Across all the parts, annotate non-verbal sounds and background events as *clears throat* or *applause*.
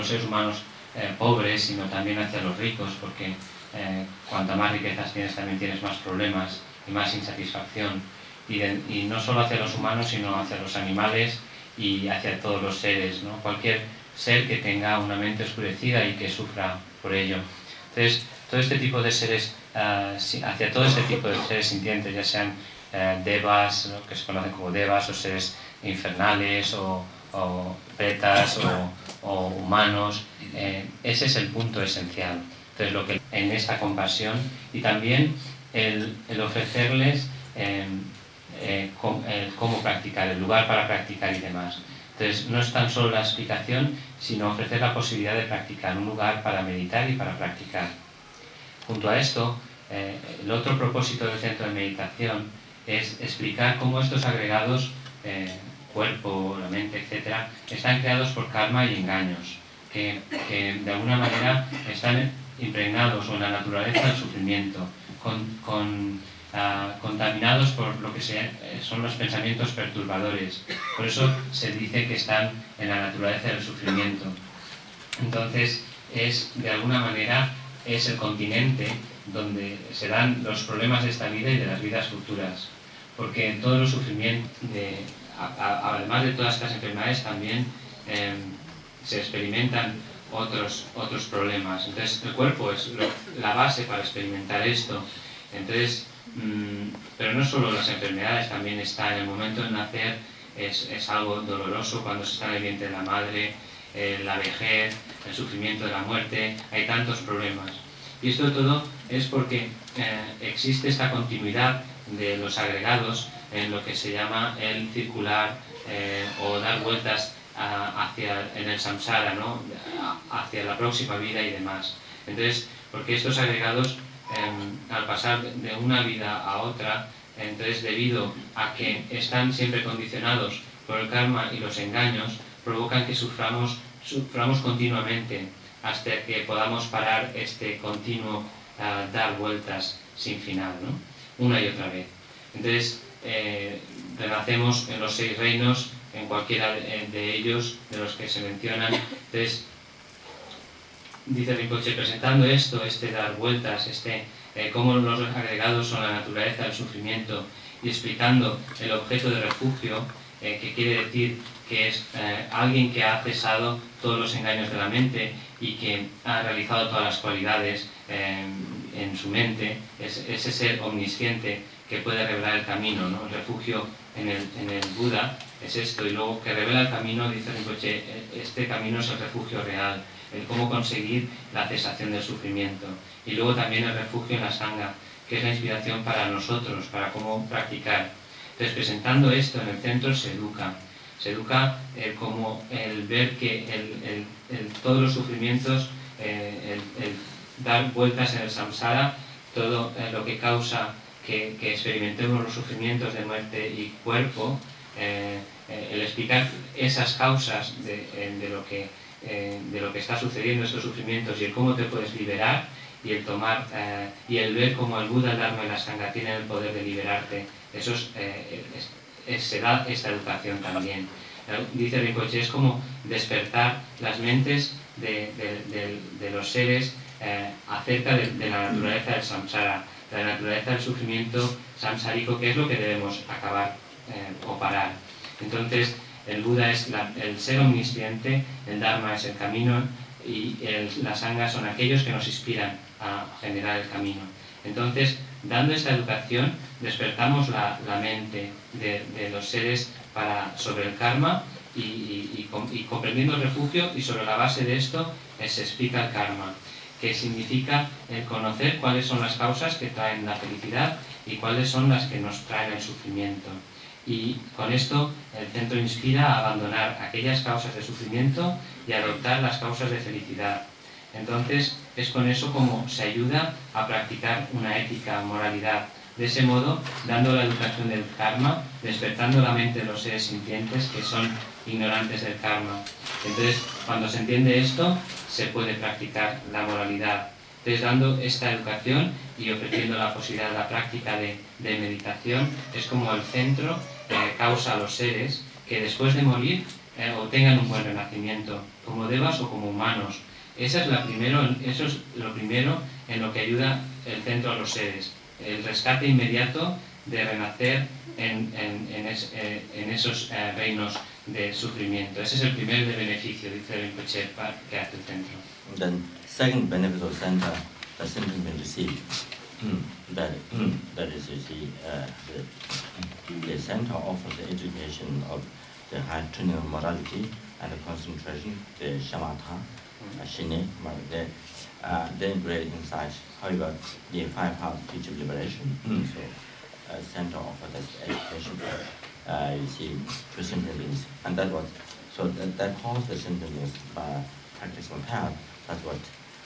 los seres humanos eh, pobres, sino también hacia los ricos, porque eh, cuanto más riquezas tienes, también tienes más problemas y más insatisfacción. Y, y, no solo hacia los humanos, sino hacia los animales y hacia todos los seres, ¿no? Cualquier ser que tenga una mente oscurecida y que sufra por ello. Entonces, todo este tipo de seres, uh, hacia todo este tipo de seres sintientes, ya sean uh, devas, ¿no? que se conocen como devas, o seres infernales, o, o petas, o, o humanos, eh, ese es el punto esencial. Entonces, lo que en esta compasión y también el, ofrecerles eh, eh, cómo practicar, el lugar para practicar y demás. Entonces, no es tan solo la explicación, sino ofrecer la posibilidad de practicar, un lugar para meditar y para practicar. Junto a esto, eh, el otro propósito del centro de meditación es explicar cómo estos agregados, eh, cuerpo, la mente, etc., están creados por karma y engaños, que, de alguna manera están impregnados o en la naturaleza del sufrimiento, con, uh, contaminados por lo que eh, son los pensamientos perturbadores. Por eso se dice que están en la naturaleza del sufrimiento. Entonces, es de alguna manera es el continente donde se dan los problemas de esta vida y de las vidas futuras. Porque todos los sufrimientos, a, a, además de todas estas enfermedades, también eh, se experimentan otros, otros problemas. Entonces, el cuerpo es lo, la base para experimentar esto. Entonces, mmm, pero no solo las enfermedades, también está en el momento de nacer, es, es algo doloroso cuando se está en el vientre de la madre, eh, la vejez, el sufrimiento de la muerte, hay tantos problemas. Y esto todo es porque eh, existe esta continuidad de los agregados en lo que se llama el circular eh, o dar vueltas a, hacia, en el samsara, ¿no? hacia la próxima vida y demás. Entonces, porque estos agregados, eh, al pasar de una vida a otra, entonces debido a que están siempre condicionados por el karma y los engaños, provocan que suframos, suframos continuamente hasta que podamos parar este continuo uh, dar vueltas sin final, ¿no? una y otra vez. Entonces, eh, renacemos en los seis reinos, en cualquiera de, de, ellos, de los que se mencionan. Entonces, dice Rinpoche, presentando esto, este dar vueltas, este, eh, cómo los agregados son la naturaleza del sufrimiento, y explicando el objeto de refugio, eh, que quiere decir que es eh, alguien que ha cesado todos los engaños de la mente y que ha realizado todas las cualidades eh, en su mente, es ese ser omnisciente que puede revelar el camino, ¿no? el refugio en el, en el, Buda es esto, y luego que revela el camino, dice Rinpoche, este camino es el refugio real, el cómo conseguir la cesación del sufrimiento, y luego también el refugio en la sangha, que es la inspiración para nosotros, para cómo practicar. Entonces, presentando esto en el centro se educa, se educa eh, como el ver que el, el, el, todos los sufrimientos, eh, el, dar vueltas en el samsara, todo eh, lo que causa que, que, experimentemos los sufrimientos de muerte y cuerpo, eh, eh, el explicar esas causas de, de, lo que, eh, de lo que está sucediendo, estos sufrimientos y el cómo te puedes liberar y el tomar y el ver cómo el Buda, el Dharma y la Sangha tienen el poder de liberarte, eso es, es se da esta educación también. Dice Rinpoche, es como despertar las mentes de, de, de, los seres eh, acerca de, la naturaleza del samsara, la naturaleza del sufrimiento samsárico, que es lo que debemos acabar eh, o parar. Entonces, el Buda es la, el ser omnisciente, el Dharma es el camino y el, la Sangha son aquellos que nos inspiran a generar el camino. Entonces, dando esta educación, despertamos la, la mente de, de, los seres para, sobre el karma y, y, y, y, comprendiendo el refugio y sobre la base de esto se explica el karma, que significa el conocer cuáles son las causas que traen la felicidad y cuáles son las que nos traen el sufrimiento. Y con esto el centro inspira a abandonar aquellas causas de sufrimiento y adoptar las causas de felicidad. Entonces, es con eso como se ayuda a practicar una ética, moralidad. De ese modo, dando la educación del karma, despertando la mente de los seres sintientes que son ignorantes del karma. Entonces, cuando se entiende esto, se puede practicar la moralidad. Entonces, dando esta educación y ofreciendo la posibilidad de la práctica de, meditación, es como el centro eh, causa a los seres que después de morir eh, obtengan un buen renacimiento, como devas o como humanos. Esa es la primero, eso es lo primero en lo que ayuda el centro a los seres, el rescate inmediato de renacer en, eh, esos reinos de sufrimiento. Ese es el primer de beneficio, dice Rinpoche, que hace el centro. Then second benefit of center, the received, that, that is you see, uh, the, the center offers the education of the high training of morality and concentration, the shamatha, uh, shine, the, uh, then great insight. However, the five paths teach liberation. so, uh, center offers this education for, uh, you see, to sentient And that was, so that, that caused the symptoms by practicing path. That's what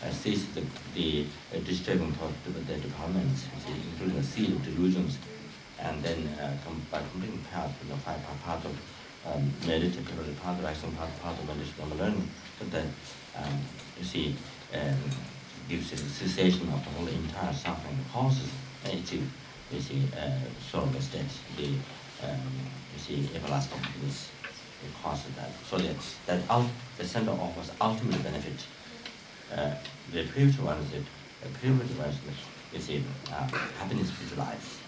uh, sees the, the uh, disturbing thought to the, departments, see, including the of delusions, and then uh, com by completing path, you know, five part of um, meditative part of action, part, part of meditation, learning, but then um, you see, um, gives a cessation of the whole entire suffering causes it to, you see, uh, sort of the, you see, everlasting this causes that. So that, that out, the center offers ultimate benefit. Uh, the previous one is it, the previous one is it, uh, happiness visualized.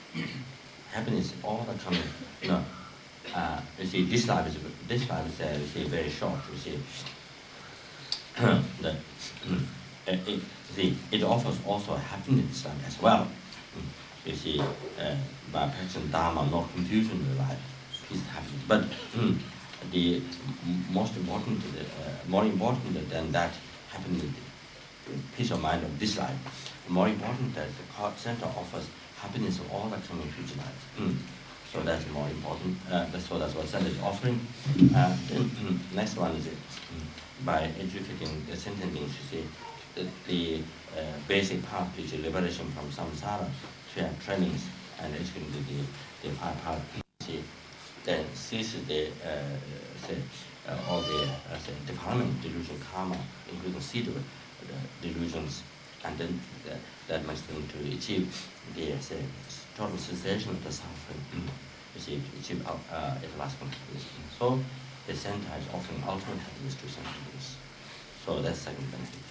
happiness all the time, you know, uh, you see, this life is, this life is, uh, you see, very short, you see, *coughs* the, *coughs* it, it, see, it offers also happiness as well. You see, uh, by practicing Dharma, not confusion in life, peace, happens. But the most important, uh, more important than that, happiness, peace of mind of this life. More important that the center offers happiness of all the coming future lives. So that's more important. Uh, that's what that's what center is offering. Uh, then, next one is it by educating the sentient beings, you see, the, the uh, basic path is liberation from samsara, trainings and actually the, the part part see then sees the uh, say, uh, all the uh, say, department delusion karma including seed uh, delusions and then uh, that must going to achieve the uh, say, total cessation of the suffering mm, you see achieve uh, uh, last completion so the center is offering ultimate happiness to some so that's second benefit.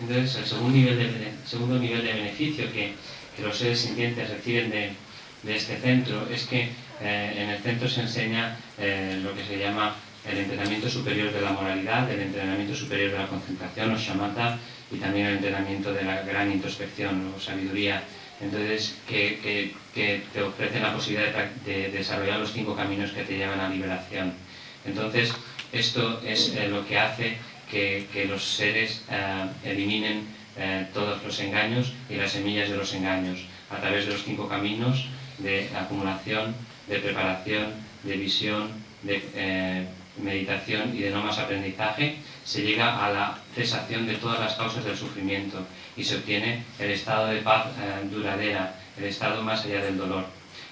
Entonces, el segundo nivel de, segundo nivel de beneficio que, que los seres sintientes reciben de, de este centro es que eh, en el centro se enseña eh, lo que se llama el entrenamiento superior de la moralidad, el entrenamiento superior de la concentración o shamatha y también el entrenamiento de la gran introspección o sabiduría entonces que, que, que, te ofrecen la posibilidad de, de, desarrollar los cinco caminos que te llevan a liberación. Entonces, esto es eh, lo que hace que, los seres eh, eliminen eh, todos los engaños y las semillas de los engaños a través de los cinco caminos de acumulación, de preparación, de visión, de eh, meditación y de no más aprendizaje, se llega a la cesación de todas las causas del sufrimiento y se obtiene el estado de paz duradera, el estado más allá del dolor.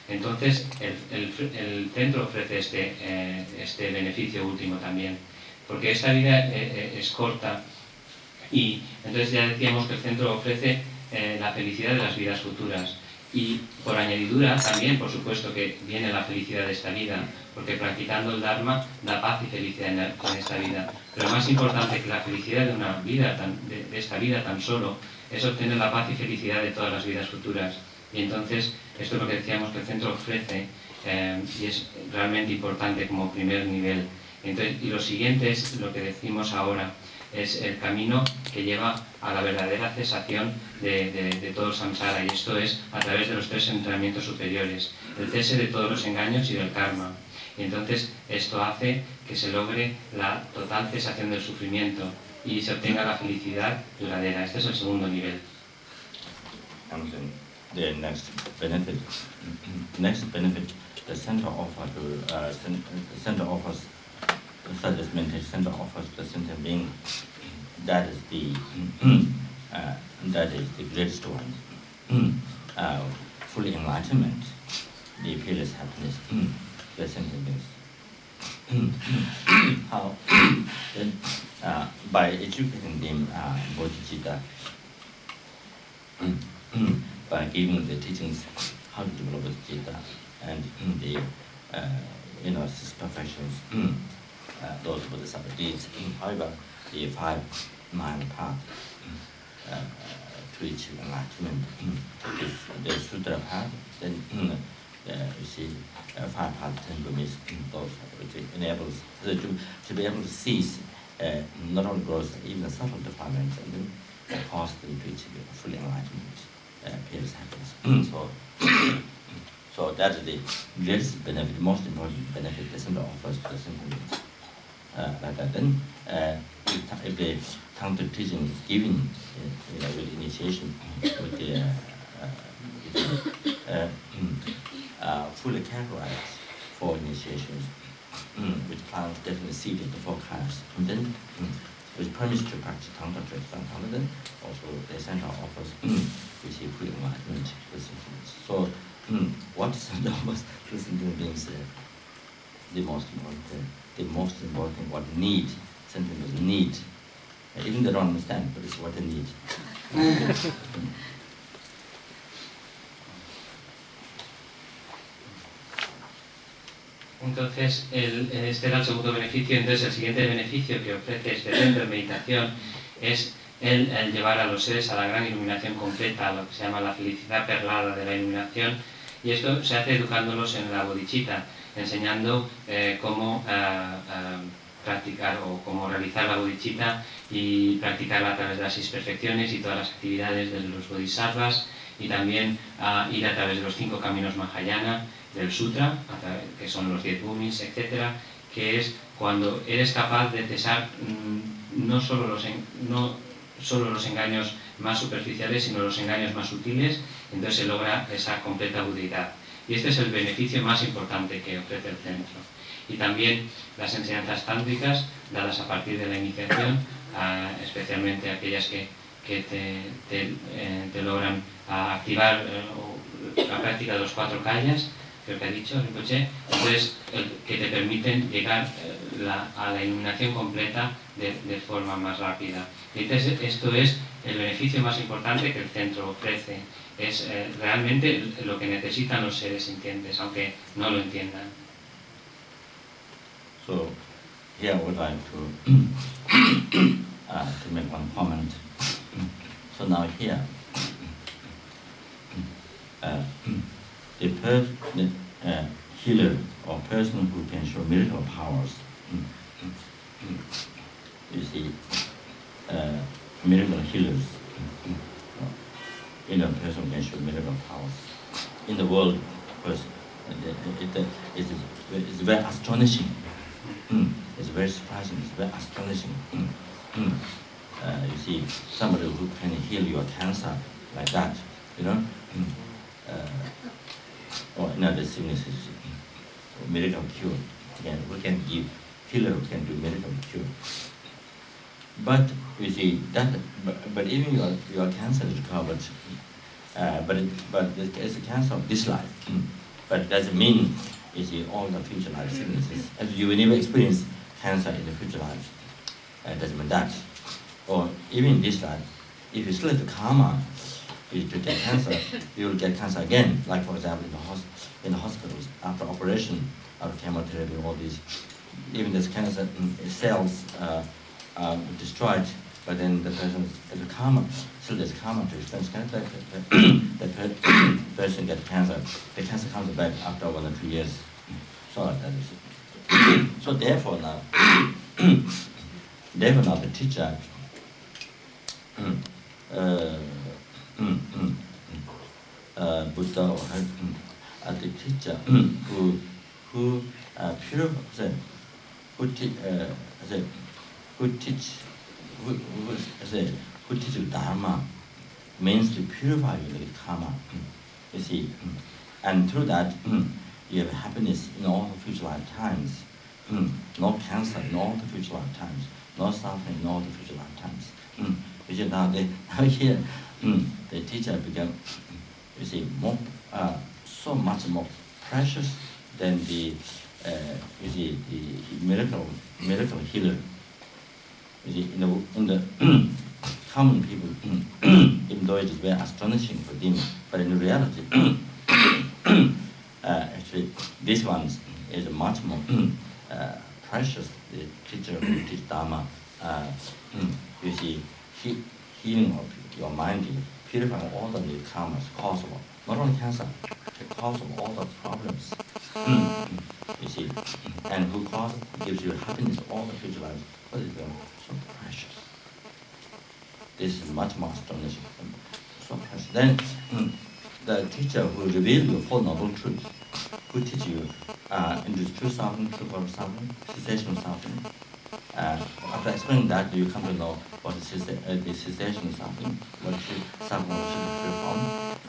Entonces, el, el, centro ofrece este, este beneficio último también, porque esta vida eh, eh es corta y entonces ya decíamos que el centro ofrece eh, la felicidad de las vidas futuras. Y por añadidura también, por supuesto, que viene la felicidad de esta vida, porque practicando el Dharma da paz y felicidad en, esta vida. Pero más importante que la felicidad de una vida, de, de, esta vida tan solo, es obtener la paz y felicidad de todas las vidas futuras. Y entonces, esto es lo que decíamos que el centro ofrece eh, y es realmente importante como primer nivel. Entonces, y lo siguiente es lo que decimos ahora, es el camino que lleva a la verdadera cesación de, de, de, todo samsara y esto es a través de los tres entrenamientos superiores, el cese de todos los engaños y del karma. Y entonces esto hace que se logre la total cesación del sufrimiento y se obtenga la felicidad duradera. Este es el segundo nivel. The next benefit, next benefit, the center uh, center as meditation center offers the center being that is the uh, that is the greatest one. uh, fully enlightenment, the peerless happiness, the center beings. How then uh, by educating them uh, bodhicitta, by giving the teachings how to develop bodhicitta and the uh, you know, six perfections, uh, those the subdeeds. However, the five mind path uh, to enlightenment is the sutra path, then uh, you see uh, five path ten means those which enables the, to, to be able to seize uh, not only gross, even the subtle defilements, and then cause them to achieve full enlightenment, uh, peace, happiness. so, *coughs* so that is the greatest benefit, the most important benefit the center offers to the simple Then, uh, if, the tantric teaching is given, you know, with initiation, with the uh, uh, fully characterized for initiations, which plants definitely seeded the kinds. And then, which permits to practice Tantra tradition, then also the center offers, which is full enlightenment with So, what center offers listening beings uh, the most important the most important thing, what need, sentiment need. Even they don't understand, but it's what they need. Entonces, el, este era el segundo beneficio. Entonces, el siguiente beneficio que ofrece este centro de meditación es el, llevar a los seres a la gran iluminación completa, lo que se llama la felicidad perlada de la iluminación. Y esto se hace educándolos en la bodhicitta, enseñando eh, cómo eh, eh, practicar o cómo realizar la bodhicitta y practicarla a través de las seis perfecciones y todas las actividades de los bodhisattvas y también ir a través de los cinco caminos Mahayana del Sutra, que son los diez bumis, etcétera, que es cuando eres capaz de cesar mm, no solo los, no solo los engaños más superficiales, sino los engaños más sutiles, entonces se logra esa completa budidad. Y este es el beneficio más importante que ofrece el centro. Y también las enseñanzas tántricas, dadas a partir de la iniciación, especialmente aquellas que, que te, te, eh, logran activar eh, la práctica de los cuatro callas, creo que ha dicho Rinpoche, entonces que te permiten llegar eh, a la iluminación completa de, forma más rápida. Entonces esto es el beneficio más importante que el centro ofrece, es eh, realmente lo que necesitan los seres sintientes, aunque no lo entiendan. So, here I would like to, *coughs* uh, to make one comment. So now here, uh, the, per the uh, healer or person who can show miracle powers. You see, uh, miracle healers. In a show miracle powers. In the world, person, it, it, it, it's, it's very astonishing. Hmm. It's very surprising. It's very astonishing. Hmm. Hmm. Uh, you see, somebody who can heal your cancer like that, you know. Uh, or another sicknesses, miracle cure. Again, we can give, healer can do miracle cure. But you see that, but, but even your your cancer is recovered, uh, but it, but it's a cancer of this life. Mm. But it doesn't mean you see all the future life sicknesses. As you will never experience cancer in the future life, uh, doesn't mean that. Or even in this life, if you still have the karma you get cancer, you will get cancer again. Like for example, in the, hos- in the hospitals, after operation, after chemotherapy, all these, even this cancer cells uh, are destroyed, but then the person the karma still there's karma to experience. kind of like the, the, the person gets cancer? The cancer comes back after one or two years. So like that is so therefore now therefore now the teacher hmm, uh, hmm, hmm, uh, Buddha or her, uh, the teacher who who uh, purify, who, te uh, who teach we, we say, put it Dharma means to purify the karma, you see. And through that, you have happiness in all the future lifetimes. No cancer in all the future lifetimes. No suffering in all the future lifetimes. Which is now, they, now here, the teacher became, you see, more, uh, so much more precious than the, uh, you see, the miracle, miracle healer. You see, in the, common people, even though it is very astonishing for them, but in reality, *clears throat* uh, actually, these ones, is much more *clears throat* uh, precious. The teacher who teach Dharma, uh, *clears throat* you see, he, healing of your mind, purifying all the karmas, cause of not only cancer, the cause of all the problems. you see, and who cause gives you happiness all the future lives. What is so precious? This is much more astonishing. So precious. Then the teacher who reveal you Four Noble Truths, who teach you uh, into true suffering, true for suffering, cessation suffering. Uh, after explaining that, you come to know what is uh, the cessation suffering, what is suffering should be free from,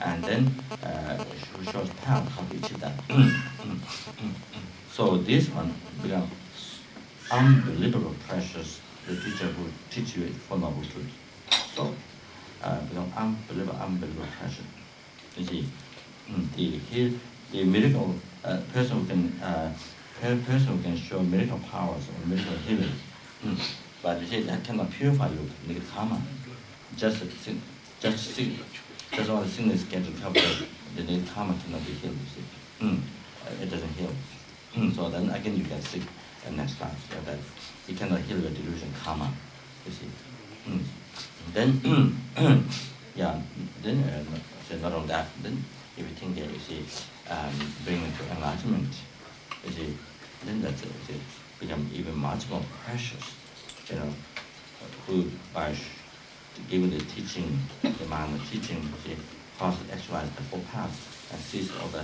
and then uh, shows path how to achieve that. *clears throat* So this one becomes unbelievable precious the teacher will teach you it for noble truth. So, uh, become unbelievable, unbelievable precious. You see, mm, the, here, the miracle, uh, person who can, uh, person who can show miracle powers or miracle healing. Mm. But you see, that cannot purify you, make karma. Just, just, just, just all the sickness get to cover, the karma cannot be healed, you see. Mm. It doesn't heal. Mm. So then again you get sick the next life. So that heal the delusion karma. You see. Mm. Then *clears throat* yeah, then uh, so not only that, then you think that you see um, bring into enlightenment, you see, then that uh, become even much more precious. You know, who by giving the teaching, the man the teaching, you see, to actualize the full path cease all the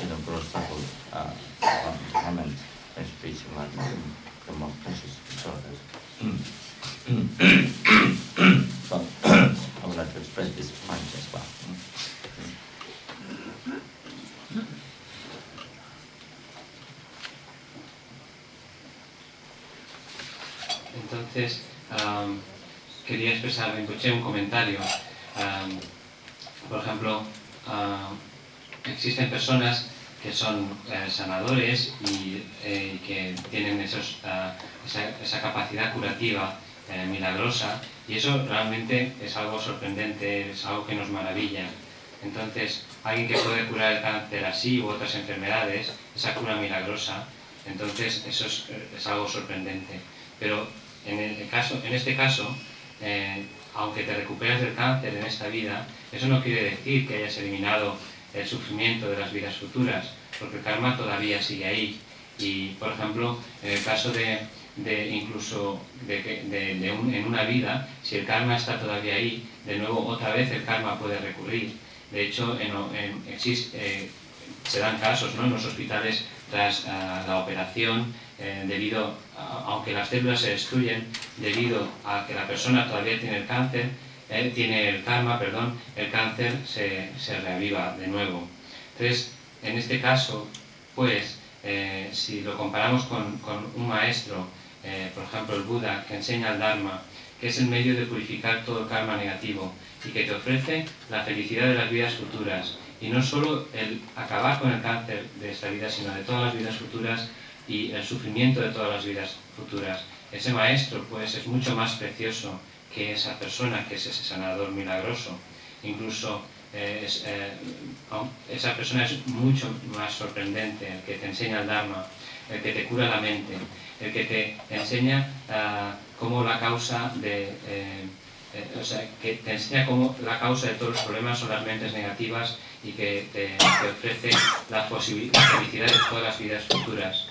you know gross subtle uh, environment and speech enlightenment, the most precious. So I would like to express this point as well. Entonces, quería expresar, escuché un comentario. Um, por ejemplo, uh, existen personas que son uh, sanadores y eh, que tienen uh, esa, capacidad curativa eh, milagrosa y eso realmente es algo sorprendente, es algo que nos maravilla. Entonces, alguien que puede curar el cáncer así u otras enfermedades, esa cura milagrosa, entonces eso es, es algo sorprendente. Pero en, el caso, en este caso, eh, aunque te recuperas del cáncer en esta vida, eso no quiere decir que hayas eliminado el sufrimiento de las vidas futuras, porque el karma todavía sigue ahí. Y, por ejemplo, en el caso de, incluso de, de, un, en una vida, si el karma está todavía ahí, de nuevo otra vez el karma puede recurrir. De hecho, en, eh, se dan casos ¿no? en los hospitales tras uh, la operación, eh, debido, a, aunque las células se destruyen, debido a que la persona todavía tiene el cáncer, tiene el karma, perdón, el cáncer se, se, reaviva de nuevo. Entonces, en este caso, pues, eh, si lo comparamos con, con un maestro, eh, por ejemplo el Buda, que enseña el Dharma, que es el medio de purificar todo karma negativo y que te ofrece la felicidad de las vidas futuras, y no solo el acabar con el cáncer de esta vida, sino de todas las vidas futuras y el sufrimiento de todas las vidas futuras. Ese maestro pues es mucho más precioso que esa persona, que es ese sanador milagroso. Incluso eh, es, eh, esa persona es mucho más sorprendente, el que te enseña el Dharma, el que te cura la mente, el que te enseña uh, cómo la causa de... Eh, eh, o sea, que te enseña cómo la causa de todos los problemas son las mentes negativas y que te, te ofrece la, la felicidad de todas las vidas futuras.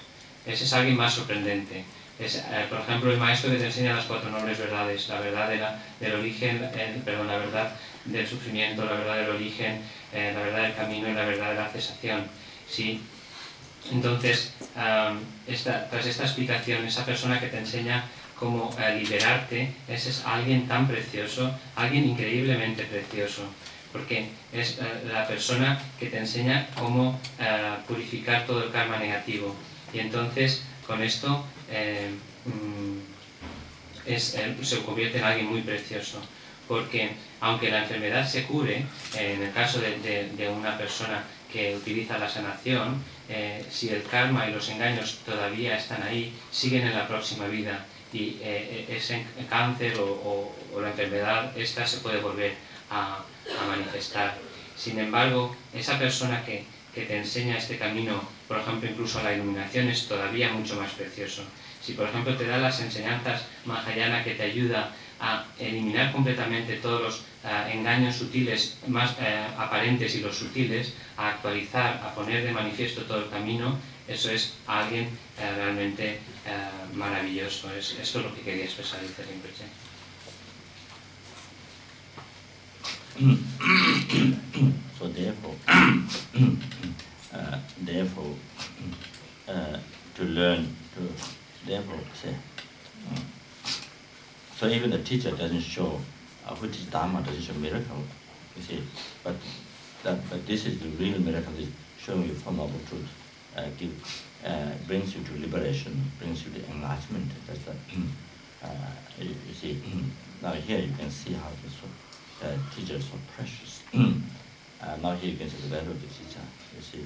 Ese es alguien más sorprendente. Es, eh, por ejemplo, el maestro que te enseña las cuatro nobles verdades, la verdad de la, del origen, eh, perdón, la verdad del sufrimiento, la verdad del origen, eh, la verdad del camino y la verdad de la cesación. ¿sí? Entonces, um, esta, tras esta explicación, esa persona que te enseña cómo eh, liberarte, ese es alguien tan precioso, alguien increíblemente precioso, porque es eh, la persona que te enseña cómo eh, purificar todo el karma negativo. Y entonces, con esto, eh, mm, es, se convierte en alguien muy precioso. Porque aunque la enfermedad se cure, en el caso de, de, una persona que utiliza la sanación, eh, si el karma y los engaños todavía están ahí, siguen en la próxima vida y eh, ese cáncer o, o, o, la enfermedad, esta se puede volver a, a manifestar. Sin embargo, esa persona que que te enseña este camino, por ejemplo, incluso a la iluminación, es todavía mucho más precioso. Si, por ejemplo, te da las enseñanzas Mahayana que te ayuda a eliminar completamente todos los uh, engaños sutiles más uh, aparentes y los sutiles, a actualizar, a poner de manifiesto todo el camino, eso es alguien uh, realmente maravilloso. Es, esto es lo que quería expresar Rinpoche. *coughs* *coughs* *coughs* So therefore, *coughs* uh, therefore, uh, to learn, to therefore say. Um, so even the teacher doesn't show, uh, which is Dharma doesn't show miracle, you see. But that, but this is the real miracle, is showing you from noble truth, uh, give, uh, brings you to liberation, brings you to enlightenment. That's the, uh, you, you see. *clears throat* now here you can see how this uh, teacher is so precious. *clears throat* uh, now he gets the value of the teacher. You see,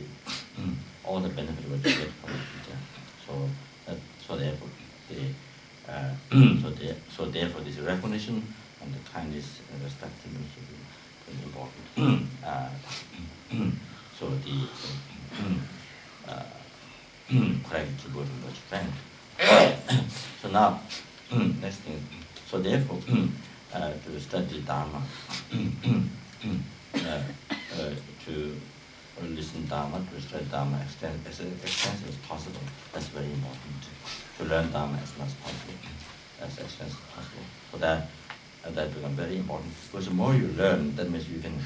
all the benefit what you get from the teacher. So, that, so therefore, the, uh, so, the, so therefore this recognition and the kindness and respectfulness is very important. uh, so the uh, correct keyboard in Dutch friend. so now, next thing. So therefore, uh, to study Dharma. Uh, uh, to listen Dharma, to study Dharma extend, as extensive as possible, that's very important. To learn Dharma as much as possible, as extensive as possible. So that, uh, that becomes very important. Because the more you learn, that means you can,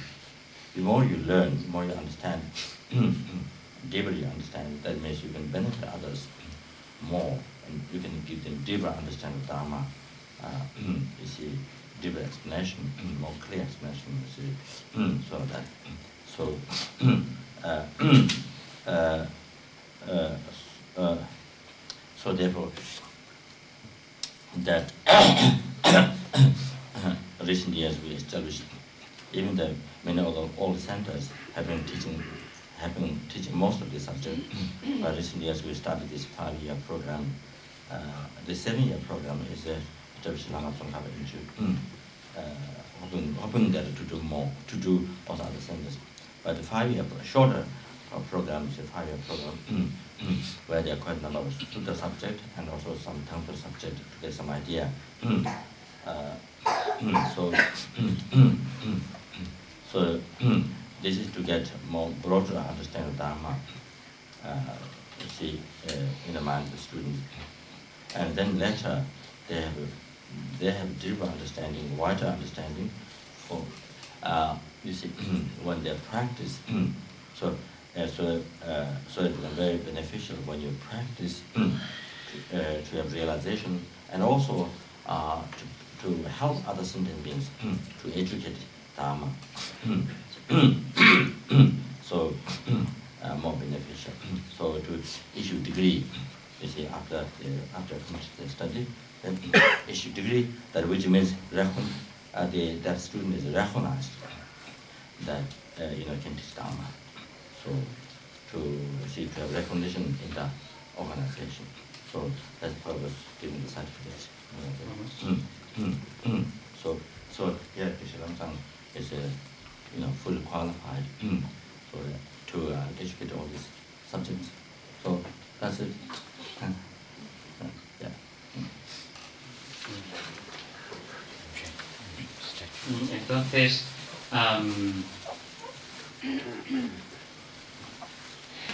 the more you learn, the more you understand *clears throat* deeply understand, that means you can benefit others more, and you can give them deeper understanding of Dharma. Uh, *clears throat* you see, deeper explanation, more clear explanation. See, so that, so, *clears throat* uh, *clears throat* uh, uh, uh, so therefore, that *coughs* recent years we established, even the many of the old centers have been teaching have been teaching most of the subject. but recently, as we started this five-year program, uh, the seven-year program is a Lama Tsongkhapa Institute, uh, hoping, hoping that to do more, to do also other centers. But the five-year, shorter uh, program is a five-year program. Where there are quite a number of Sutta subject and also some temple subject to get some idea. uh, so, so this is to get more broader understanding of Dharma, uh, you see, uh, in the mind of the students. And then later, they have, they have deeper understanding, wider understanding for, uh, you see, *clears throat* when they practice. so, uh, so, uh, so it's very beneficial when you practice to, uh, to have realization and also uh, to, to help other sentient beings to educate Dharma. so uh, more beneficial. so to issue degree, you see, after after the study, then issue degree, that which means recon, uh, the, that student is recognized that uh, you know can teach Dharma. So to see to have recognition in the organization. So that's purpose giving the certificate. Mm-hmm. so so yeah, Kishiram is a you know, fully qualified for, to uh, educate all these subjects. So that's it. Entonces, um,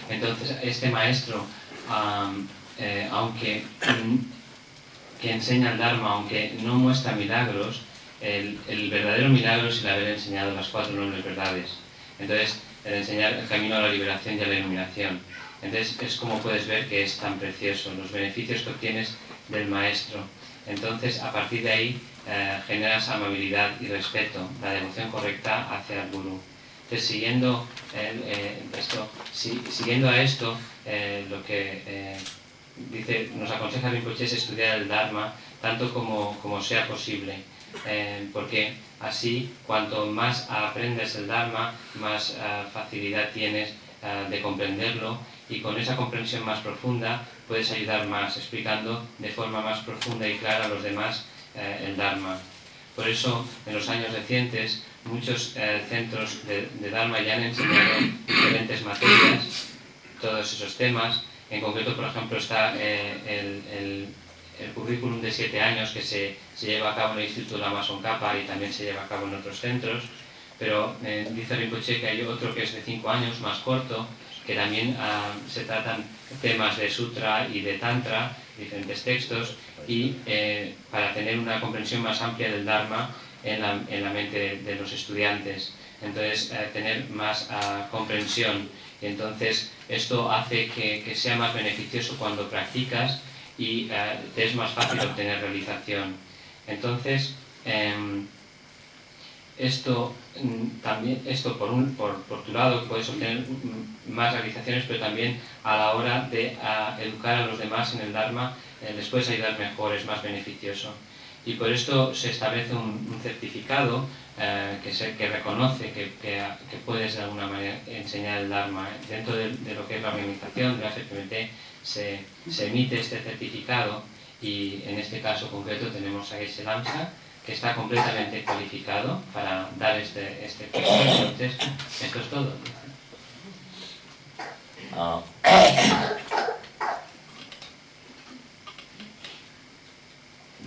entonces este maestro, eh, aunque que enseña el Dharma, aunque no muestra milagros, el, el, verdadero milagro es el haber enseñado las cuatro nobles verdades. Entonces, el enseñar el camino a la liberación y a la iluminación. Entonces, es como puedes ver que es tan precioso, los beneficios que obtienes del maestro. Entonces, a partir de ahí, eh, generas amabilidad y respeto, la devoción correcta hacia el gurú. Entonces, siguiendo, eh, esto, si, siguiendo a esto, eh, lo que eh, dice, nos aconseja Rinpoche es estudiar el Dharma tanto como, sea posible. Eh, porque así cuanto más aprendes el Dharma, más eh, facilidad tienes eh, de comprenderlo y con esa comprensión más profunda puedes ayudar más, explicando de forma más profunda y clara a los demás el Dharma. Por eso, en los años recientes, muchos eh, centros de, Dharma ya han enseñado diferentes materias, todos esos temas. En concreto, por ejemplo, está el, el, currículum de siete años que se, se, lleva a cabo en el Instituto de Amazon Kappa y también se lleva a cabo en otros centros. Pero dice Rinpoche que hay otro que es de cinco años, más corto, que también ah, se tratan temas de sutra y de tantra, diferentes textos, y eh, para tener una comprensión más amplia del Dharma en la, en la mente de, los estudiantes. Entonces, eh, tener más ah, comprensión. Entonces, esto hace que, que, sea más beneficioso cuando practicas y eh, te es más fácil obtener realización. Entonces, em, esto también esto por, un, por, por, tu lado puedes obtener más realizaciones pero también a la hora de educar a los demás en el Dharma eh, les puedes ayudar mejor, es más beneficioso. Y por esto se establece un, certificado eh, que, se, que reconoce que, que, puedes de alguna manera enseñar el Dharma. Dentro de, lo que es la organización de la CPMT se, se, emite este certificado y en este caso concreto tenemos a ese LAMSA que está completamente cualificado para dar este, este curso. Entonces, esto es todo. Uh,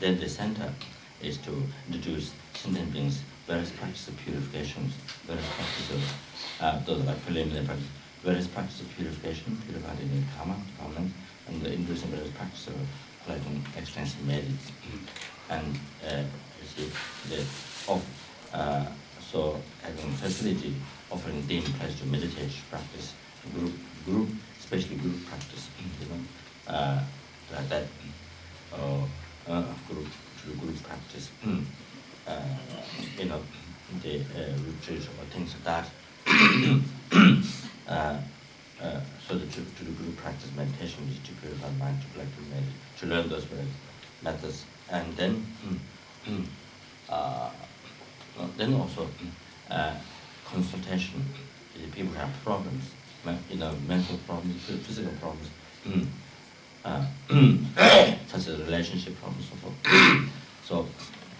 then the center is to introduce sentient beings, various practices of purifications, various practices of, uh, those are preliminary practices, various practices of purification, purified in karma, department, and the introducing various practices of collecting extensive merits. And uh, see, the of, uh, so having facility offering dim place to meditate practice, group, group, especially group practice, you know, uh, like that, uh, uh, group to group practice, you know, the retreat or things like that. so the, to, to group practice meditation is to purify mind, to collect meditate, to learn those methods, and then then also uh, consultation. People have problems, you know, mental problems, physical problems, uh, *coughs* such as relationship problems, so forth. *coughs* so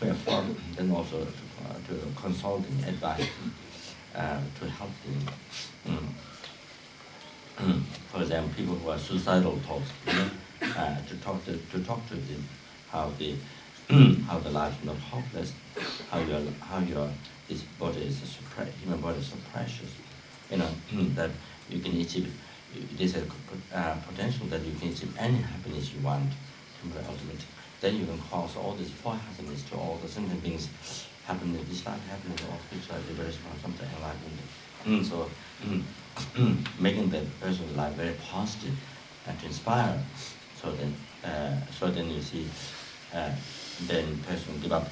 therefore, then also to, uh, to consulting advice uh, to help them. Mm. *coughs* For example, people who are suicidal thoughts, you know, uh, to talk to, to talk to them how they how the life is not hopeless, how your how your this body is so pre- human body is so precious, you know that you can achieve. There's a uh, potential that you can achieve any happiness you want, ultimate. Then you can cause all this for happiness to all the sentient beings happen in this life, happen in all future liberation or something enlightenment. Mm, so mm, *clears throat* making the person's life very positive and to inspire. So then, uh, so then you see. Uh, then person give up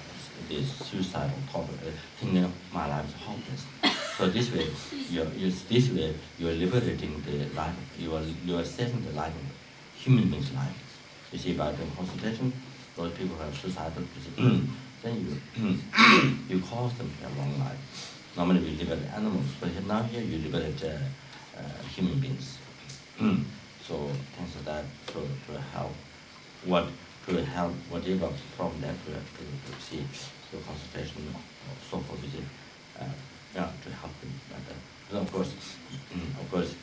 this suicidal thought, uh, thinking my life is hopeless. So this way, you're, you're, this way, you're liberating the life, you are, you are saving the life of human beings' life. You see, by doing consultation, those people who have suicidal *clears throat* then you, *clears throat* you cause them to long life. Normally we liberate animals, but now here you liberate uh, uh, human beings. *clears throat* so thanks to that, so to help what could help whatever from that we are going to see through concentration so supervision uh, yeah, to help them. But, of course, of course,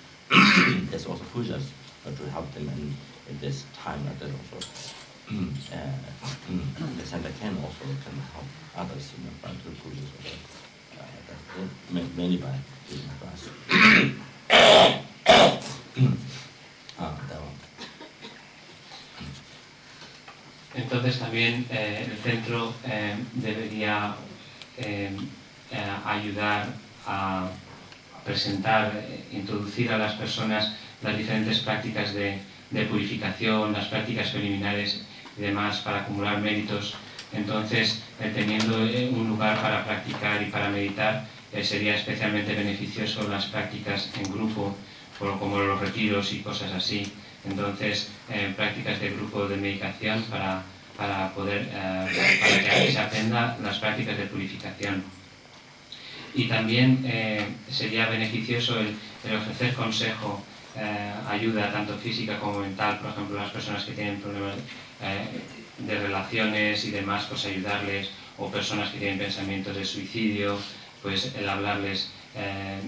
there's also pushers uh, to help them in this time and also uh, the center can also can help others you know, by to push uh, that, uh, mainly by using uh, that one. Entonces también eh, el centro eh, debería eh, ayudar a presentar, introducir a las personas las diferentes prácticas de, purificación, las prácticas preliminares y demás para acumular méritos. Entonces, teniendo un lugar para practicar y para meditar, sería especialmente beneficioso las prácticas en grupo, como los retiros y cosas así. Entonces, eh, prácticas de grupo de medicación para, para poder, eh, para que se aprenda las prácticas de purificación. Y también eh, sería beneficioso el, ofrecer consejo, ayuda tanto física como mental, por ejemplo, las personas que tienen problemas de relaciones y demás, pues ayudarles, o personas que tienen pensamientos de suicidio, pues el hablarles eh,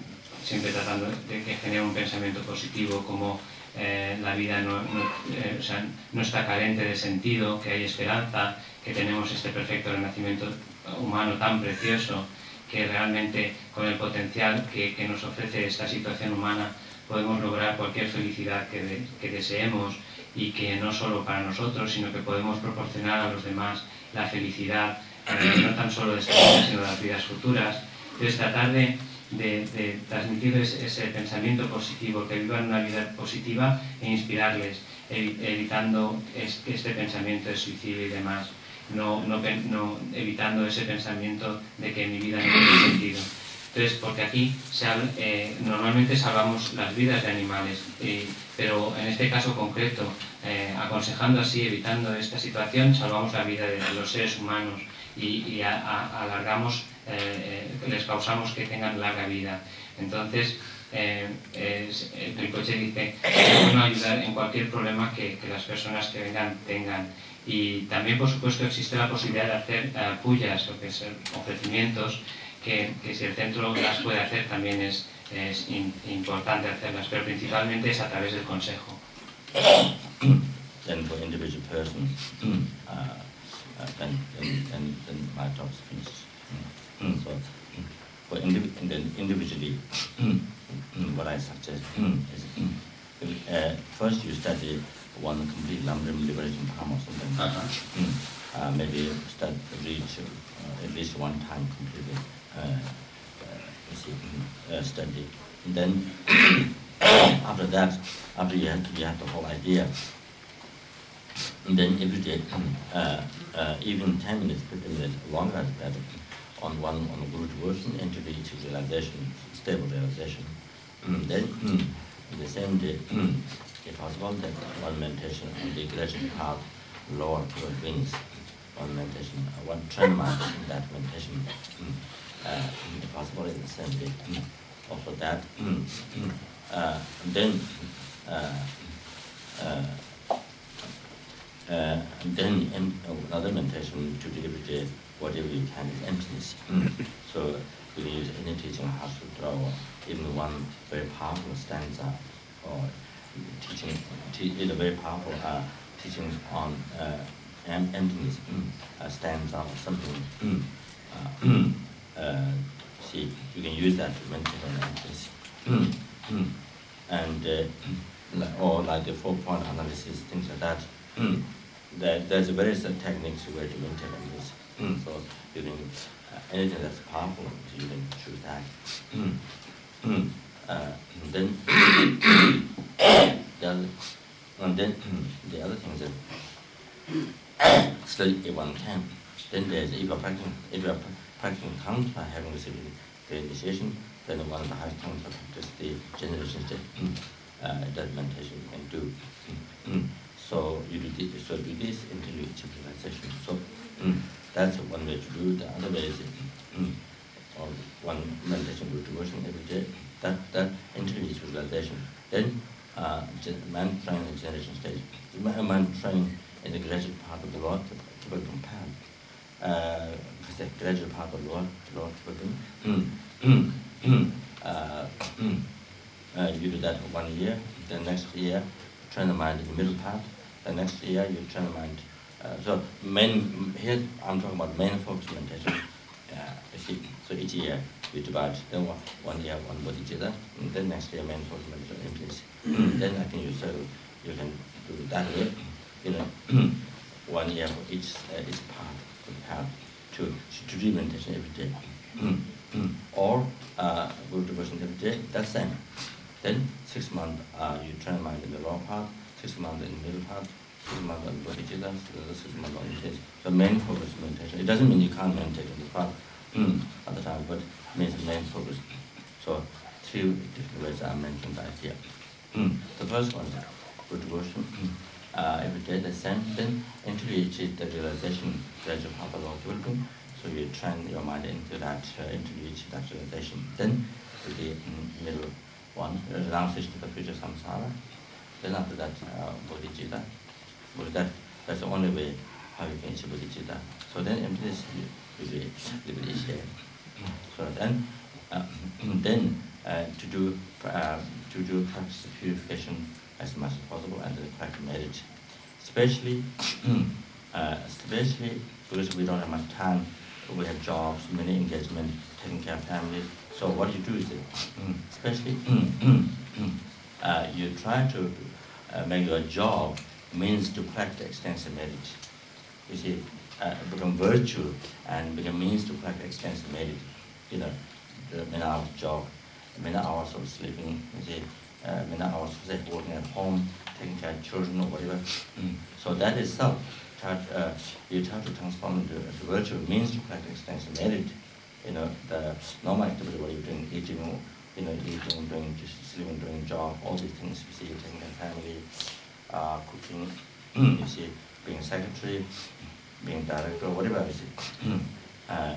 siempre tratando de que genere un pensamiento positivo, como eh, la vida no, eh, no, está carente de sentido, que hay esperanza, que tenemos este perfecto renacimiento humano tan precioso, que realmente con el potencial que, nos ofrece esta situación humana podemos lograr cualquier felicidad que, deseemos y que no solo para nosotros, sino que podemos proporcionar a los demás la felicidad, no tan solo de esta vida, sino de las vidas futuras. Entonces tratar de, de, transmitir ese, pensamiento positivo, que vivan una vida positiva e inspirarles, evitando este pensamiento de suicidio y demás, no, no, no, evitando ese pensamiento de que mi vida no tiene sentido. Entonces, porque aquí eh, normalmente salvamos las vidas de animales, pero en este caso concreto, eh, aconsejando así, evitando esta situación, salvamos la vida de los seres humanos y, alargamos, eh, les causamos que tengan larga vida. Entonces, eh, el coche dice que es bueno ayudar en cualquier problema que, las personas que vengan tengan. Y también, por supuesto, existe la posibilidad de hacer pullas, o que son ofrecimientos, que, si el centro las puede hacer también es, es importante hacerlas, pero principalmente es a través del consejo. then for individual person, uh, uh, then, then, then, then my finished. Mm. So for indiv then individually, what I suggest is uh, first you study one complete Lamrim liberation palm or something. -huh. Uh, maybe start reach uh, at least one time completely uh, uh, uh, study. And then *coughs* after that, after you have, you have the whole idea, and then every day, uh, uh, even 10 minutes, 15 minutes longer is better on one on good version into the realization, stable realization. Mm, then, mm, in the same day, mm, if possible, that one meditation on the gradual path lower toward wings, one meditation, one trend mark in that meditation, uh, if possible, in the same day. Also that, uh, then, uh, uh, uh, then another meditation to liberate whatever you can is emptiness. so we use any teaching how to draw even one very powerful stanza or teaching, te a very powerful uh, teaching on uh, emptiness, uh, stanza or something. uh, uh, see, you can use that to meditate on emptiness. and uh, or like the four-point analysis, things like that that there's various techniques where to implement this. so you think uh, anything that's harmful you can choose that uh, and then *coughs* the other, and then *coughs* the other thing is that *coughs* still if one can then there's if you're practicing if you're practicing tongues by having this the initiation then one of the highest tongues of practice the generation that uh, that meditation you can do so you do this so do this until you achieve realization so mm. That's one way to do. It. The other way is mm, or one meditation devotion every day. That that achieve realization. Then uh, man train in generation stage. Man training in the gradual part of the Lord to pan. Uh, the gradual part of the Lord, the Lord to. Mm, mm, uh, uh, you do that for one year. The next year, train the mind in the middle part the next year you train the mind. Uh, so main here I'm talking about main focus meditation. Uh, so each year you divide. Then one, one year one bodhicitta, and then next year main focus meditation in place. *clears throat* then I think you so you can do that way. You know, *clears throat* one year for each uh, each part part to to do meditation every day. *clears throat* or uh, go to every day. That's same. Then six months uh, you train mind in the wrong part six months in the middle months on meditation. The main focus meditation. It doesn't mean you can't meditate in this part mm, at the time, but it means the main focus. So three different ways are mentioned here. Mm. The first one is good devotion. Mm. Uh, every day the same, then until you achieve the realization, gradual path of Lord so you train your mind into that, uh, you achieve that realization. Then to the mm, middle one, renunciation to the future samsara, then after that, uh, bodhicitta. But that, that's the only way how you can achieve bodhicitta. So then emptiness will be liberation. So then, uh, *clears throat* then uh, to do uh, to do practice purification as much as possible and the correct merit, especially *clears throat* uh, especially because we don't have much time. We have jobs, many engagement, taking care of families. So what you do is, *clears throat* especially uh, you try to uh, make your job means to practice extensive merit. You see, uh, become virtue and become means to practice extensive merit. You know, the many hours job, many hours of sleeping, you see, uh, many hours of working at home, taking care of children or whatever. So that itself, try, uh, you try to transform the, the virtue means to practice extensive merit. You know, the normal activity what you're doing, eating, you know, eating, doing, just sleeping, doing job, all these things, you see, taking care of family, uh, cooking, you see, being secretary, being director, whatever you see. uh,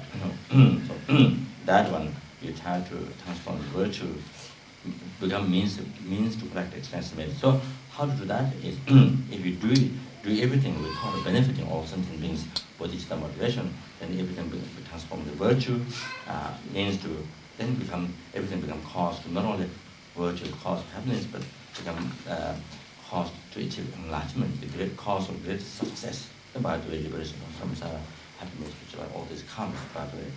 so that one, you try to transform virtue, become means means to extensive merit. So how to do that is if you do do everything without benefiting all sentient beings, bodhicitta motivation, then everything will transform the virtue, uh, means to then become everything become cause to not only virtue cause happiness, but become uh, cause to achieve enlightenment, the great cause of great success, by the way, liberation from samsara, happiness, which are all this comes by the way.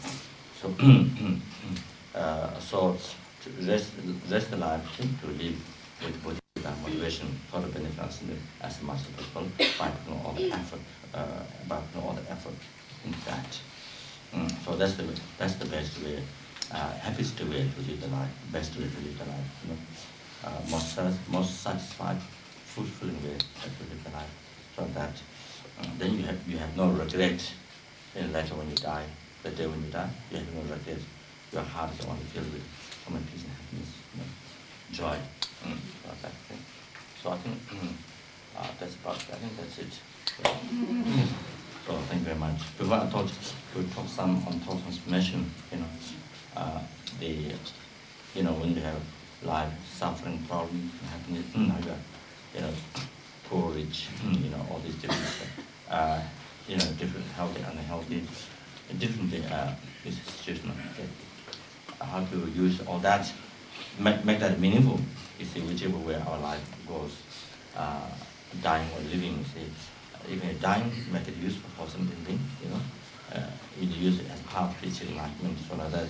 So, *clears throat* uh, so to rest, rest the life to live with bodhicitta motivation for the benefit of as much as possible by putting all the effort, uh, by putting all the effort in that. Mm, so that's the that's the best way, uh, happiest way to live the life, best way to live the life. You know, uh, most most satisfied, fulfilling way the life. So that uh, then you have you have no regret. In later when you die, the day when you die, you have no regret. Your heart is only filled with so much peace and happiness, you know, joy. Mm. So I think mm, *clears throat* uh, that's about. I think that's it. So thank you very much. Before I thought we talk some on transformation, you know, uh, the, you know, when you have life suffering problems, happiness, *clears throat* now you you know, poor, rich, you know, all these different, uh, you know, different healthy, unhealthy, differently uh, this situation. How to use all that, make, make that meaningful. You see, whichever way our life goes, uh, dying or living, you see, even dying, make it useful for something, you know. Uh, you use it as part of teaching enlightenment, so like that.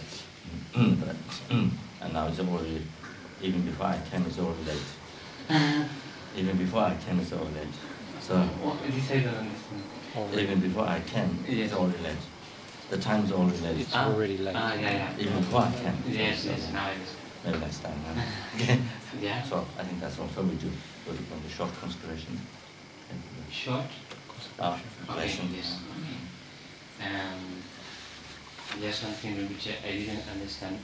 *clears throat* but, *clears throat* and now it's already, even before I came, it's already late. Even before I came, it's already late. So What did you say that understand? even before I came, Yes. it's already late. The time's already late. It's already late. Ah, yeah, yeah. Even before I came. Yes, so yes, now it is. Maybe next time. huh? Okay. Yeah. So I think that's also we do. We'll the short consideration. Thank you. Short? Uh, Okay, lesson. yes. Um, just something which I didn't understand.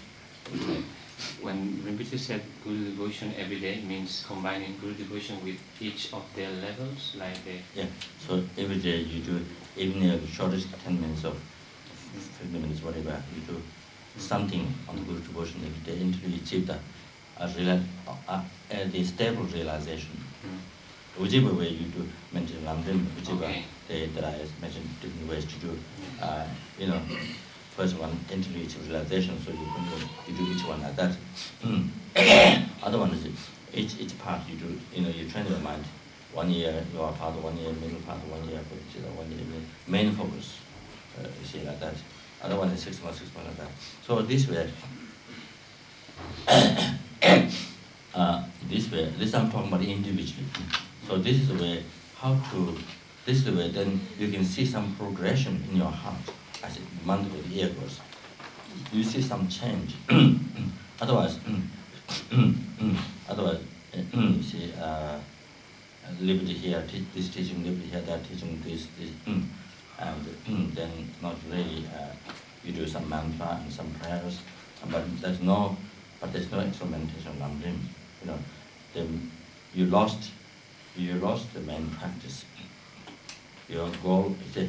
when Rinpoche said guru devotion every day means combining guru devotion with each of their levels, like the... Yeah, so every day you do, even the shortest 10 minutes of 15 minutes, whatever, you do something on the guru devotion every day until you achieve that, a uh, real, a, uh, a, uh, the stable realization. Mm. Whichever way you do, mention Lamden, whichever okay. there, there are mentioned different ways to do, uh, you know, first one individualization so you can do, you do each one like that. Hmm. *coughs* Other one is each each part you do you know you train your mind. One year you are part one year middle part one year you know, one year main focus uh, you see like that. Other one is six months six months like that. So this way *coughs* uh this way this I'm talking about individually. So this is the way how to this is the way then you can see some progression in your heart. As it month with year goes. You see some change. *clears throat* otherwise, *clears throat* otherwise, *clears throat* you see, uh, liberty here, te- this teaching, liberty here, that teaching, this, this, and then not really, uh, you do some mantra and some prayers, but there's no, but there's no experimentation Lam Rim. You know, then you lost, you lost the main practice. Your goal is the,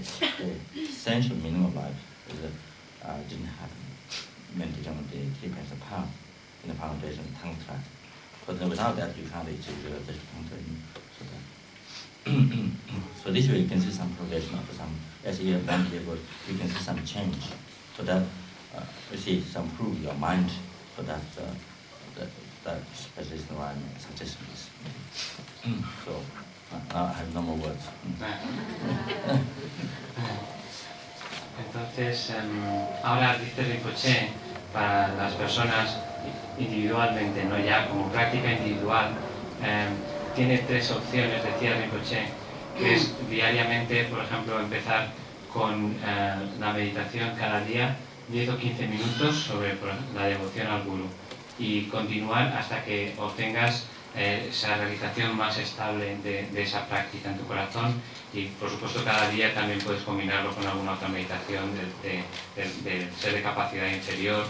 essential meaning of life is that uh, didn't happen. Meditation of the of path in the foundation, tongue track. But without that, you can't achieve the of track. So that so this way you can see some progression of some, as you went level, you can see some change. So that, uh, you see, some improve your mind. So that, uh, that, the reason why I'm suggesting this. so, I have no more words. Entonces, um, ahora dice Rinpoche, para las personas individualmente, no ya como práctica individual, um, tiene tres opciones, decía Rinpoche, que es diariamente, por ejemplo, empezar con uh, la meditación cada día, 10 o 15 minutos sobre la devoción al guru y continuar hasta que obtengas eh, esa realización más estable de, esa práctica en tu corazón y por supuesto cada día también puedes combinarlo con alguna otra meditación de, de ser de capacidad inferior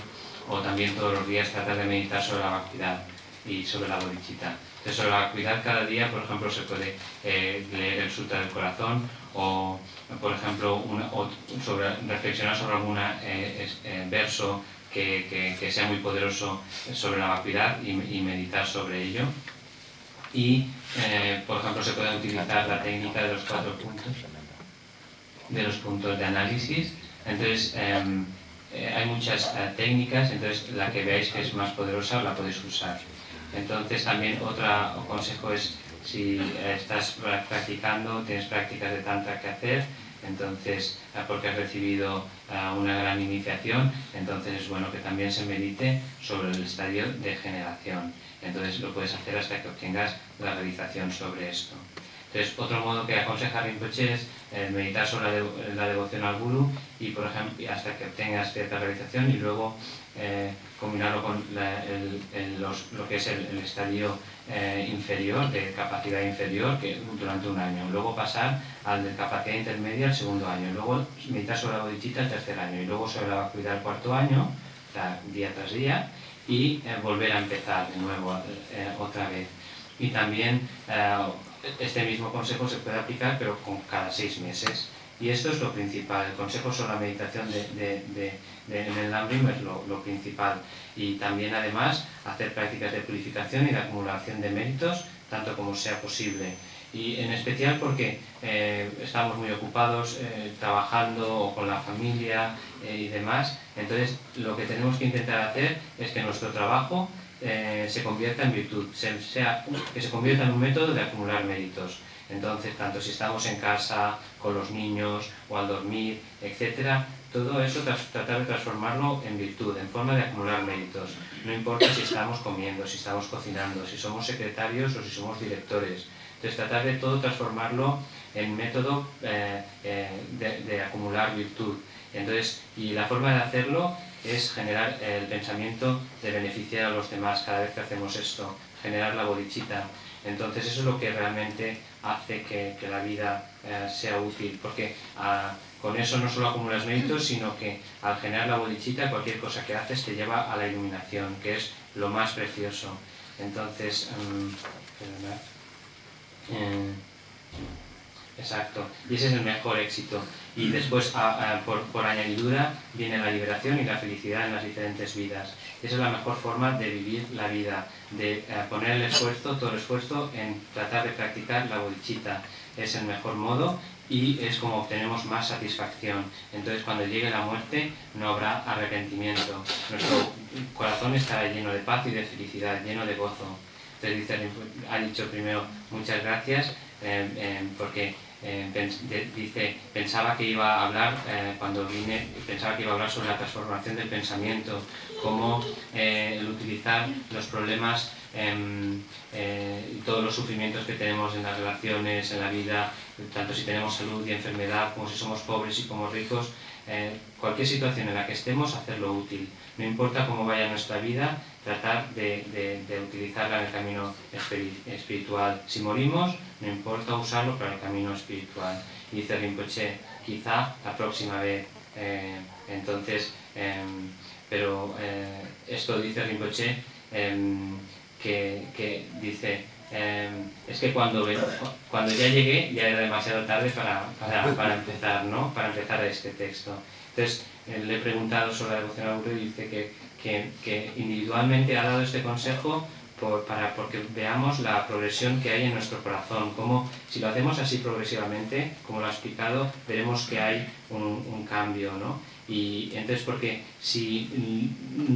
o también todos los días tratar de meditar sobre la vacuidad y sobre la bodhicitta. Entonces, sobre la vacuidad cada día, por ejemplo, se puede eh, leer el Sutra del Corazón o, por ejemplo, reflexionar sobre algún eh, eh, verso que, que, que, sea muy poderoso sobre la vacuidad y, y meditar sobre ello. Y, eh, por ejemplo, se puede utilizar la técnica de los cuatro puntos, de los puntos de análisis. Entonces, em, eh, hay muchas eh, técnicas, entonces la que veáis que es más poderosa la podéis usar. Entonces, también otro consejo es si estás practicando, tienes prácticas de tantra que hacer, entonces, ah, porque has recibido ah, una gran iniciación, entonces es bueno que también se medite sobre el estadio de generación. Entonces lo puedes hacer hasta que obtengas la realización sobre esto. Entonces, otro modo que aconseja Rinpoche es eh, meditar sobre la, devoción al Guru y, por ejemplo, hasta que obtengas cierta realización y luego eh, combinarlo con lo que es el, estadio eh, inferior, de capacidad inferior, que durante un año. Luego pasar al de capacidad intermedia el segundo año. Luego meditar sobre la bodhicitta el tercer año. Y luego sobre la vacuidad el cuarto año, día tras día. Y volver a empezar de nuevo otra vez. Y también este mismo consejo se puede aplicar, pero con cada seis meses. Y esto es lo principal. El consejo sobre la meditación de, de, de, en el Lambrim es lo, lo, principal. Y también, además, hacer prácticas de purificación y de acumulación de méritos, tanto como sea posible. Y en especial porque eh, estamos muy ocupados eh, trabajando o con la familia eh, y demás. Entonces, lo que tenemos que intentar hacer es que nuestro trabajo se convierta en virtud, sea, que se convierta en un método de acumular méritos. Entonces, tanto si estamos en casa, con los niños, o al dormir, etcétera, todo eso tratar de transformarlo en virtud, en forma de acumular méritos. No importa si estamos comiendo, si estamos cocinando, si somos secretarios o si somos directores. Entonces, tratar de todo transformarlo en método eh, eh, de, de acumular virtud. Entonces, y la forma de hacerlo es generar el pensamiento de beneficiar a los demás cada vez que hacemos esto, generar la bodichita. Entonces eso es lo que realmente hace que, que la vida eh, sea útil, porque ah, con eso no solo acumulas méritos, sino que al generar la bodichita cualquier cosa que haces te lleva a la iluminación, que es lo más precioso. Entonces, um, eh, exacto, y ese es el mejor éxito y después por, añadidura viene la liberación y la felicidad en las diferentes vidas. Esa es la mejor forma de vivir la vida, de eh, poner el esfuerzo, todo el esfuerzo en tratar de practicar la bodhicitta. Es el mejor modo y es como obtenemos más satisfacción. Entonces cuando llegue la muerte no habrá arrepentimiento. Nuestro corazón estará lleno de paz y de felicidad, lleno de gozo. Entonces ha dicho primero muchas gracias eh, eh, porque eh, dice, pensaba que iba a hablar, eh, cuando vine, pensaba que iba a hablar sobre la transformación del pensamiento, cómo eh, el utilizar los problemas em, y todos los sufrimientos que tenemos en las relaciones, en la vida, tanto si tenemos salud y enfermedad, como si somos pobres y como ricos, cualquier situación en la que estemos, hacerlo útil. No importa cómo vaya nuestra vida, tratar de, de, utilizarla en el camino espiritual. Si morimos, no importa usarlo para el camino espiritual. Y dice Rinpoche, quizá la próxima vez. Eh, entonces, em, pero eh, esto dice Rinpoche, em, que, que, dice, em, es que cuando, cuando ya llegué ya era demasiado tarde para, para, para empezar, ¿no? Para empezar este texto. Entonces, eh, le he preguntado sobre la devoción al y dice que que, individualmente ha dado este consejo para porque veamos la progresión que hay en nuestro corazón, como si lo hacemos así progresivamente, como lo ha explicado, veremos que hay un, un cambio, ¿no? Y entonces, porque si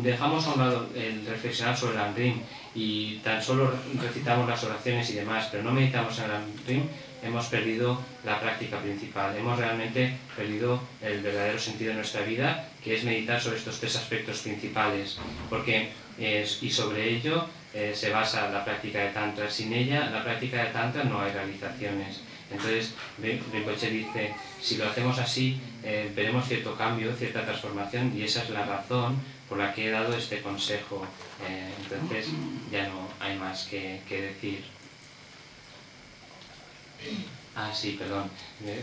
dejamos a un lado el reflexionar sobre el Andrim y tan solo recitamos las oraciones y demás, pero no meditamos en el Andrim, hemos perdido la práctica principal, hemos realmente perdido el verdadero sentido de nuestra vida, que es meditar sobre estos tres aspectos principales, porque y sobre ello eh, se basa la práctica de Tantra. Sin ella, la práctica de Tantra no hay realizaciones. Entonces, Rinpoche dice, si lo hacemos así, eh, veremos cierto cambio, cierta transformación, y esa es la razón por la que he dado este consejo. Eh, entonces, ya no hay más que, que decir. Ah, sí, perdón.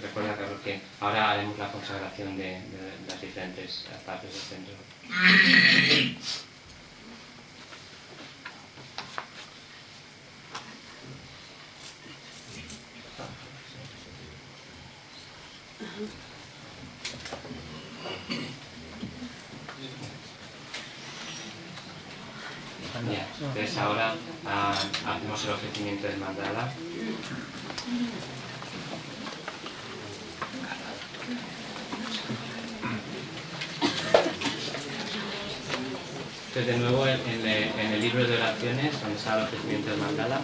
Recuerda, Carlos, que ahora haremos la consagración de, de las diferentes partes del centro. Entonces ahora uh, hacemos el ofrecimiento del mandala. Entonces de nuevo en, en, en, el libro de oraciones, donde está el ofrecimiento del mandala.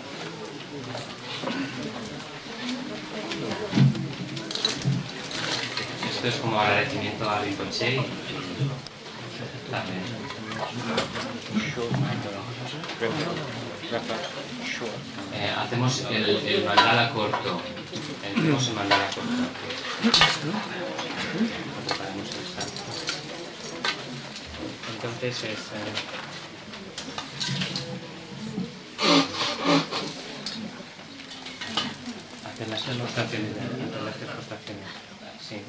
Esto es como agradecimiento a Rinpoche. También. Eh, hacemos el, el, mandala corto. Hacemos el mandala corto. Entonces es. Eh, hacer las demostraciones, hacer las しい。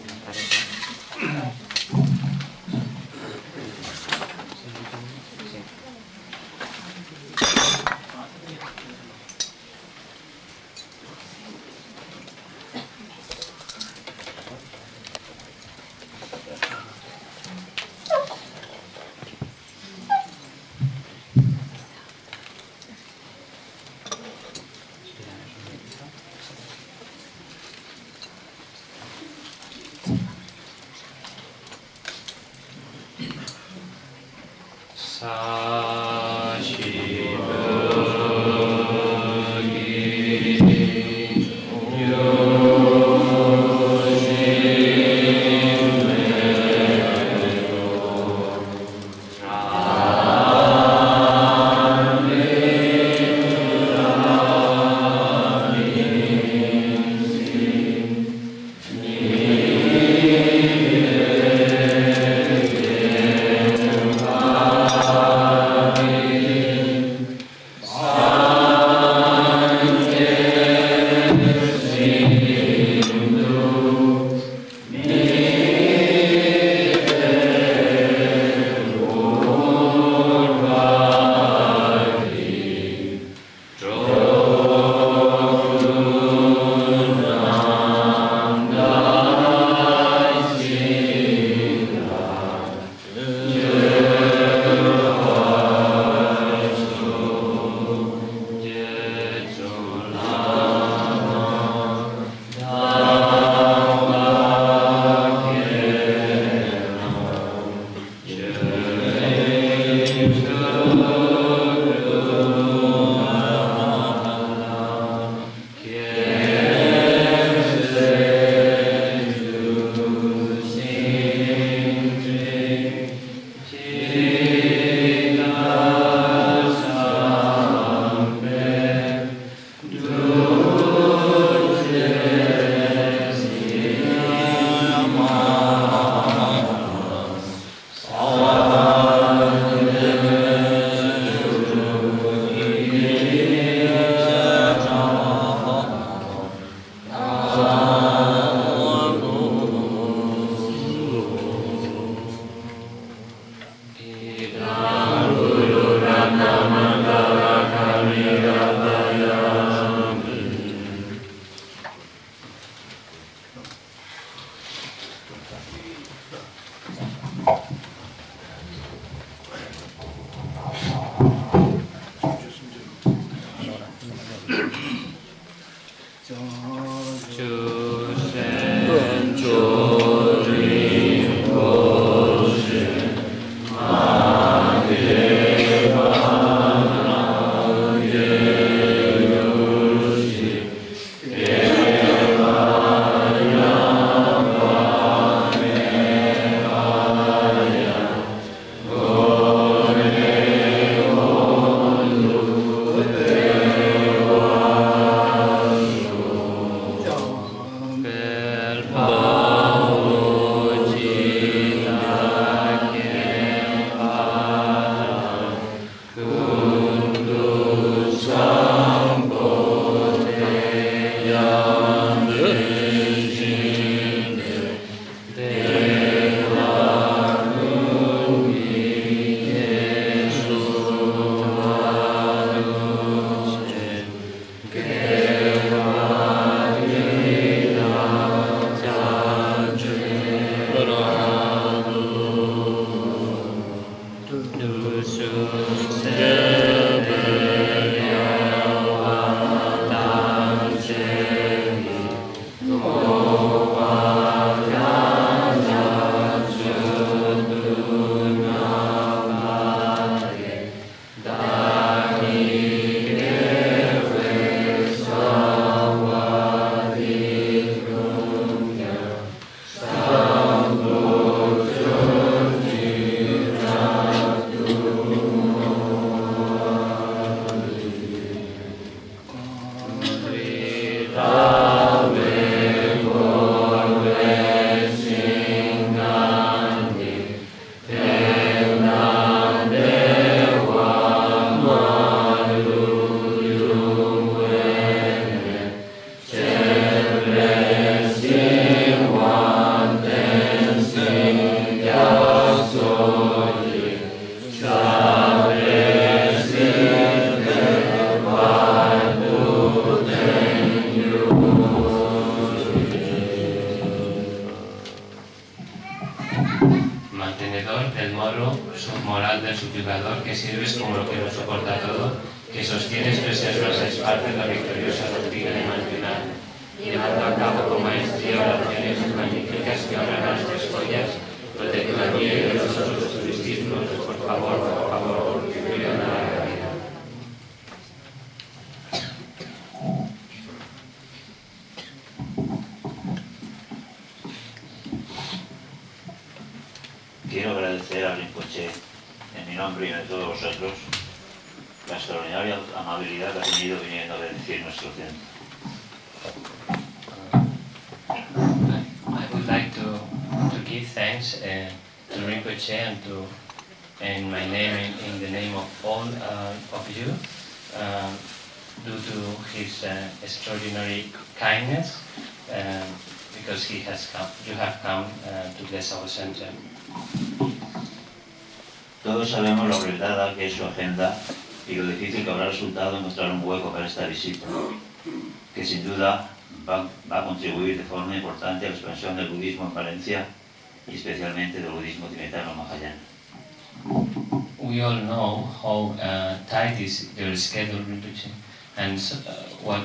Uh, what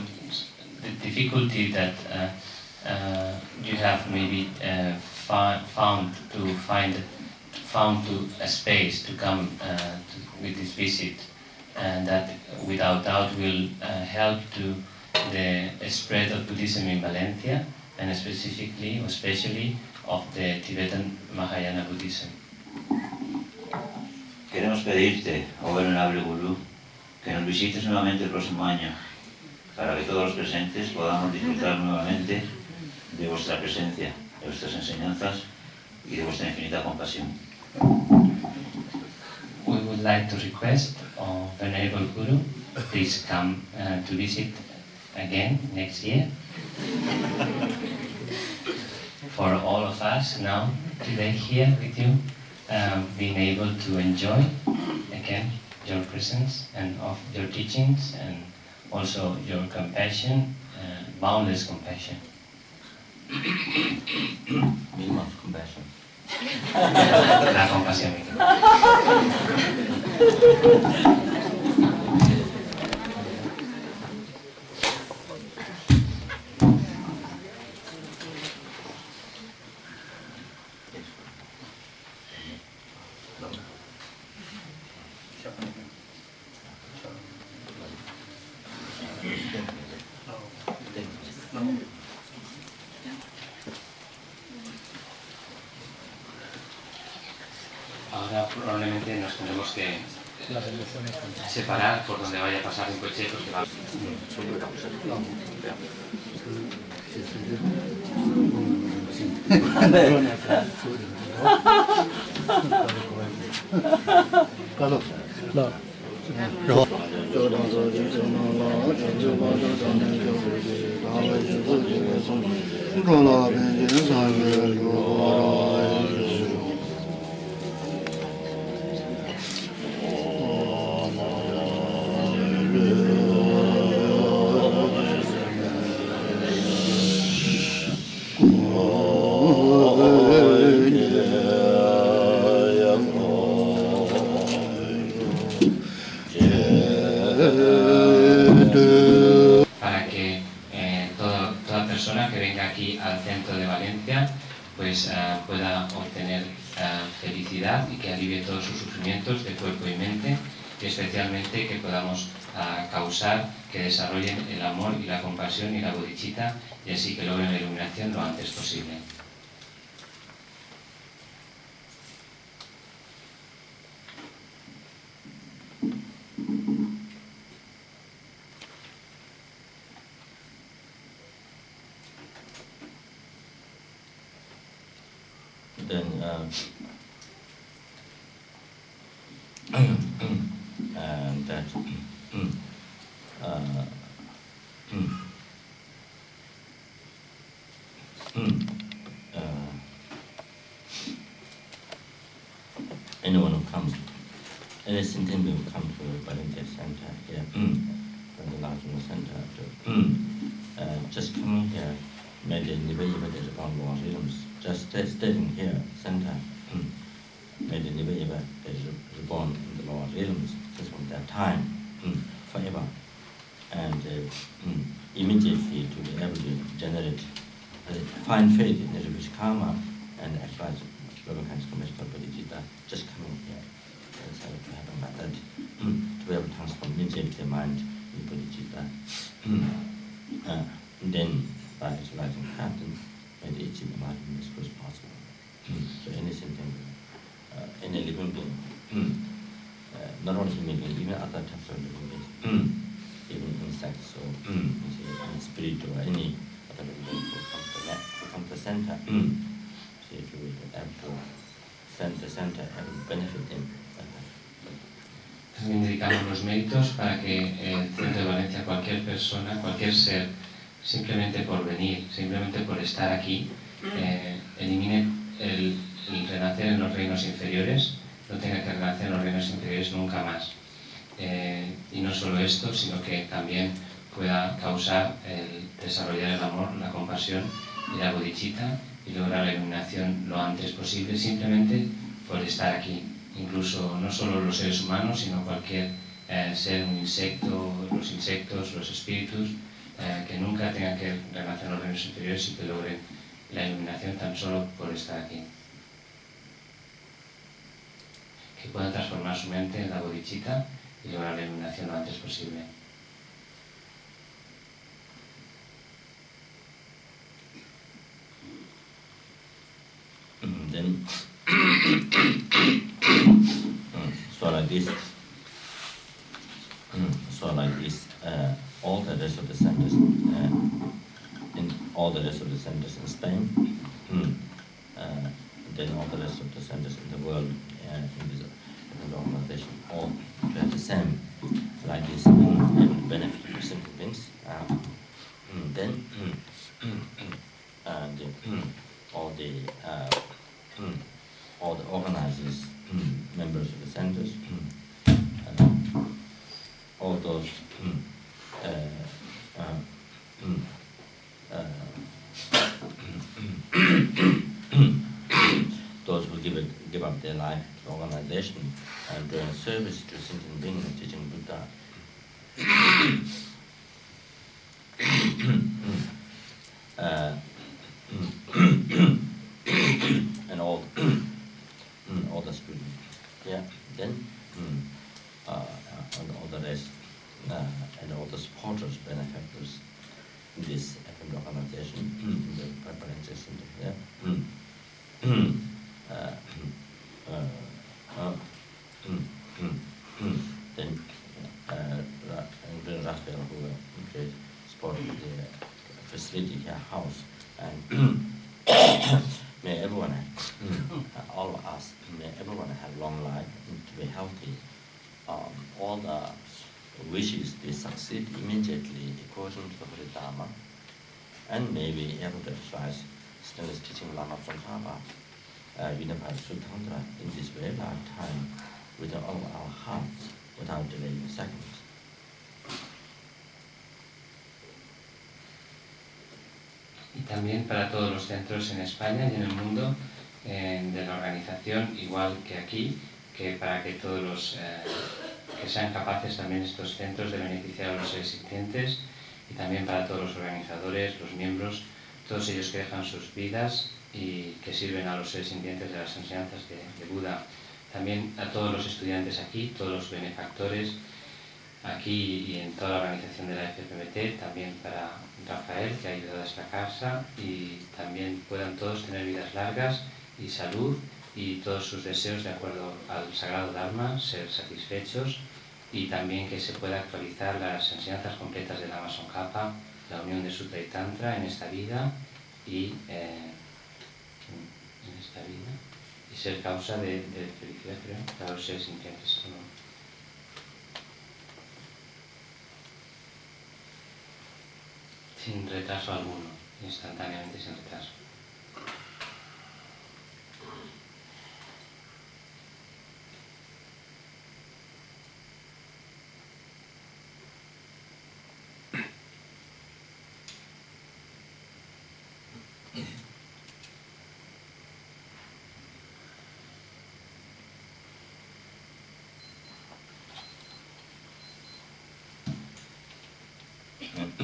the difficulty that uh, uh, you have maybe found to find found to a space to come to, with this visit and that without doubt will help to the spread of Buddhism in Valencia and specifically or especially of the Tibetan Mahayana Buddhism. Queremos pedirte, oh venerable Guru, que nos visites nuevamente el próximo año, para que todos los presentes podamos disfrutar nuevamente de vuestra presencia, de vuestras enseñanzas y de vuestra infinita compasión. We would like to request our Venerable Guru, please come uh, to visit again next year. For all of us now, today here with you, um, being able to enjoy again. your presence and of your teachings and also your compassion, uh, boundless compassion. *coughs* Beam compassion. *laughs* La compasión. *laughs* separar por donde vaya a pasar un coche porque va... *laughs* esto sirve. Yes, Sinten will come to Volunteer Center here, mm. from the large Center. To, mm. uh, just coming here made a Nibayaba upon Washington's. Just staying here, Center, mm. made a Nibayaba reborn in the Lord realms, just from that time, mm, forever. And uh, immediately to be able to generate, a find faith in the Jewish karma and actualize Incluso no solo los seres humanos, sino cualquier eh, ser, un insecto, los insectos, los espíritus, eh, que nunca tengan que en los reinos inferiores y que logren la iluminación tan solo por estar aquí. Que puedan transformar su mente en la bodhicitta y lograr la iluminación lo antes posible. Mm, so like this, mm, so like this, uh, all the rest of the centers, uh, in all the rest of the centers in Spain, mm, uh, then all the rest of the centers in the world, uh, in this organization, and may be able to exercise stainless teaching Lama Tsongkhapa, uh, in this very lifetime with all our hearts without delaying a second. y también para todos los centros en España y en el mundo eh, de la organización, igual que aquí, que para que todos los eh, que sean capaces también estos centros de beneficiar a los seres sintientes y también para todos los organizadores, los miembros, todos ellos que dejan sus vidas y que sirven a los seres sintientes de las enseñanzas de, de Buda. También a todos los estudiantes aquí, todos los benefactores, aquí y en toda la organización de la FPMT, también para Rafael, que ha ayudado a esta casa, y también puedan todos tener vidas largas y salud y todos sus deseos de acuerdo al Sagrado Dharma, ser satisfechos y también que se pueda actualizar las enseñanzas completas del Amazon Kappa, la unión de Sutra y Tantra en esta vida y eh, en esta vida y ser causa de, de felicidad, creo, para los seres sintientes. sin retraso alguno, instantáneamente sin retraso.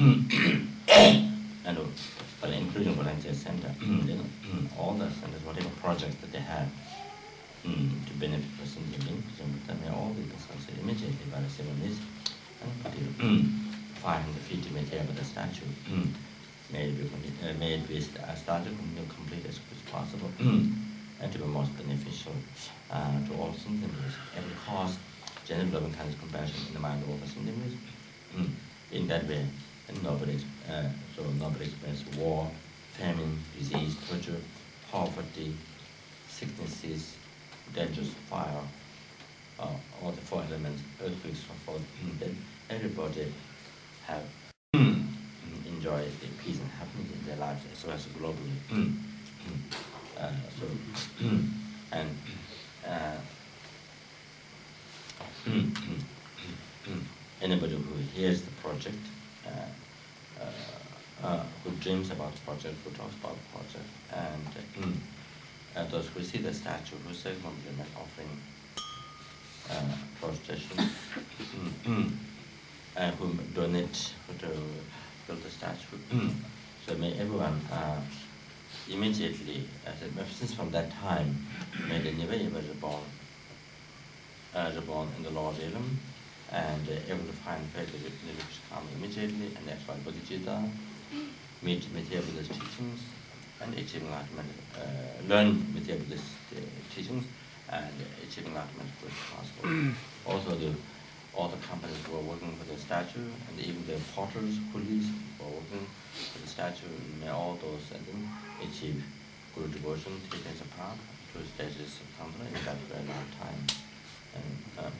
*coughs* and uh, but including Valencia Center, mm. mm, all the centers, whatever projects that they have mm, to benefit the Sindhi they may all be discussed immediately by the civil minister and find the feet material of the statue. Made with, uh, made with a statue complete as quick as possible. And to be most beneficial uh, to all Sintimis and cause genuine loving kindness compassion in the mind of all the Sintimis. in that way, nobody, uh, so nobody experience war, famine, disease, torture, poverty, sicknesses, dangers, fire, uh, all the four elements, earthquakes, for then everybody have enjoy the peace and happiness in their lives as well as globally. uh, so, and uh, anybody who hears the project, uh, uh, uh, who dreams about the project, who talks about the project, and uh, those who see the statue, who say compliment offering uh, prostration, and who donate to build the statue. so may everyone uh, immediately, since from that time, may the never ever reborn, uh, reborn in the Lord's realm, and uh, able to find faith which come immediately, and that's why Bodhicitta meet material Buddhist teachings, and achieve enlightenment, uh, learn material Buddhist uh, teachings, and achieve enlightenment as quick as possible. also, the, all the companies who are working for the statue, and even the porters, coolies who are working for the statue, may all those and then achieve good devotion, take as a part to stages of Tantra in that very long time. And, uh,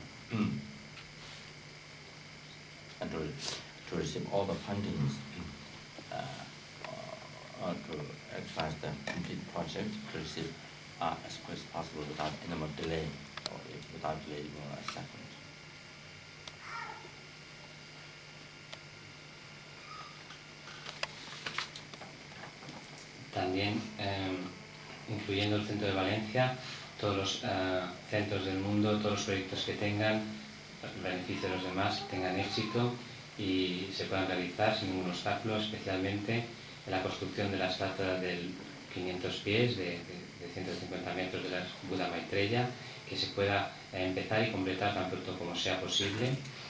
and to, to receive all the fundings uh, uh, to exercise the complete project, to receive uh, as quick as possible without any more delay, or without delay even a second. También, eh, incluyendo el centro de Valencia, todos los uh, centros del mundo, todos los proyectos que tengan, beneficio de los demás, tengan éxito y se puedan realizar sin ningún obstáculo, especialmente en la construcción de la estatua del 500 pies, de 150 metros de la Buda Maitreya, que se pueda eh, empezar y completar tan pronto como sea posible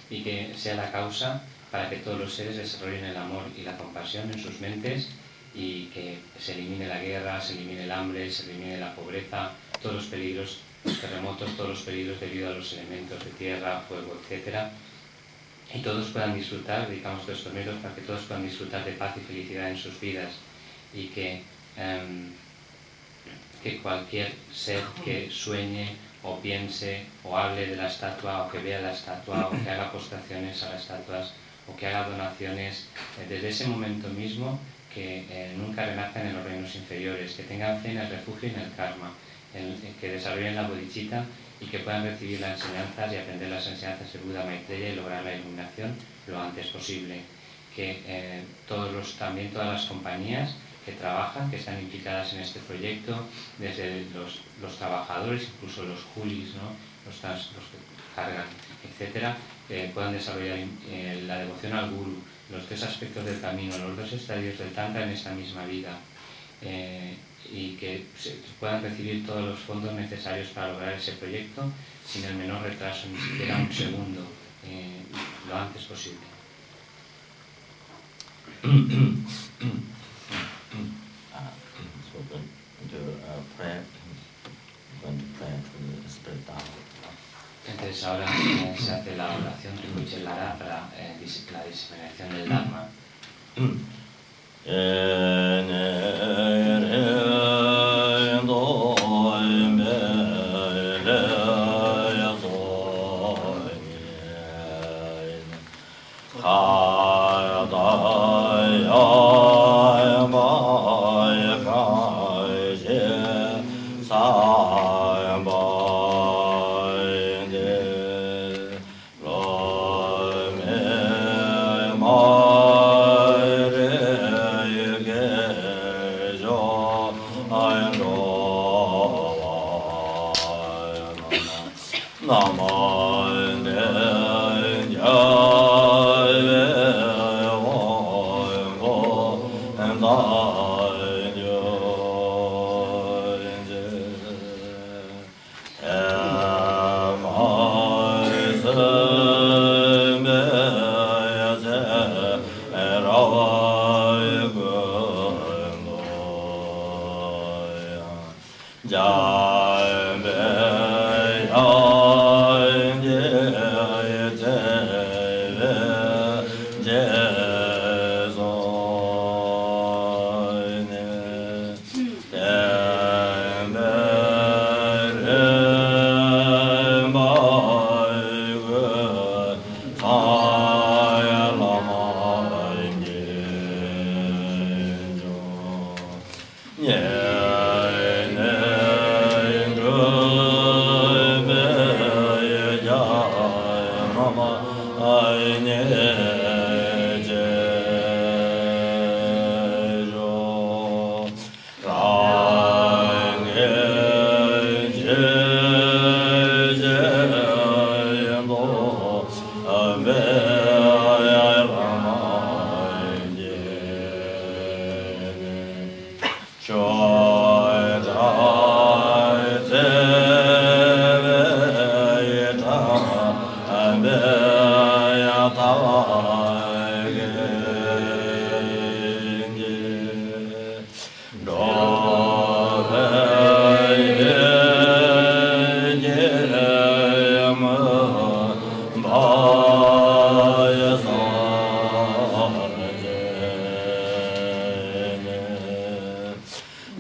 y que sea la causa para que todos los seres desarrollen el amor y la compasión en sus mentes y que se elimine la guerra, se elimine el hambre, se elimine la pobreza, todos los peligros, los terremotos, todos los peligros debido a los elementos de tierra, fuego, etcétera, y todos puedan disfrutar, dedicamos estos medios para que todos puedan disfrutar de paz y felicidad en sus vidas. Y que, um, que cualquier ser que sueñe o piense o hable de la estatua o que vea la estatua o que haga postraciones a las estatuas o que haga donaciones, eh, desde ese momento mismo que eh, nunca renazcan en los reinos inferiores, que tengan fe en el refugio y en el karma, que desarrollen la bodhicitta y que puedan recibir las enseñanzas y aprender las enseñanzas de Buda Maitreya y lograr la iluminación lo antes posible. Que eh, todos los, también todas las compañías que trabajan, que están implicadas en este proyecto, desde los, los trabajadores, incluso los coolies, ¿no? los, los que cargan, etcétera, eh, puedan desarrollar eh, la devoción al Guru, los tres aspectos del camino, los dos estadios del Tantra en esta misma vida. Eh, y que puedan recibir todos los fondos necesarios para lograr ese proyecto sin el menor retraso, ni siquiera un segundo, eh, lo antes posible. Entonces ahora eh, se hace la oración de Lara para eh, la diseminación del Dharma.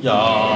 有。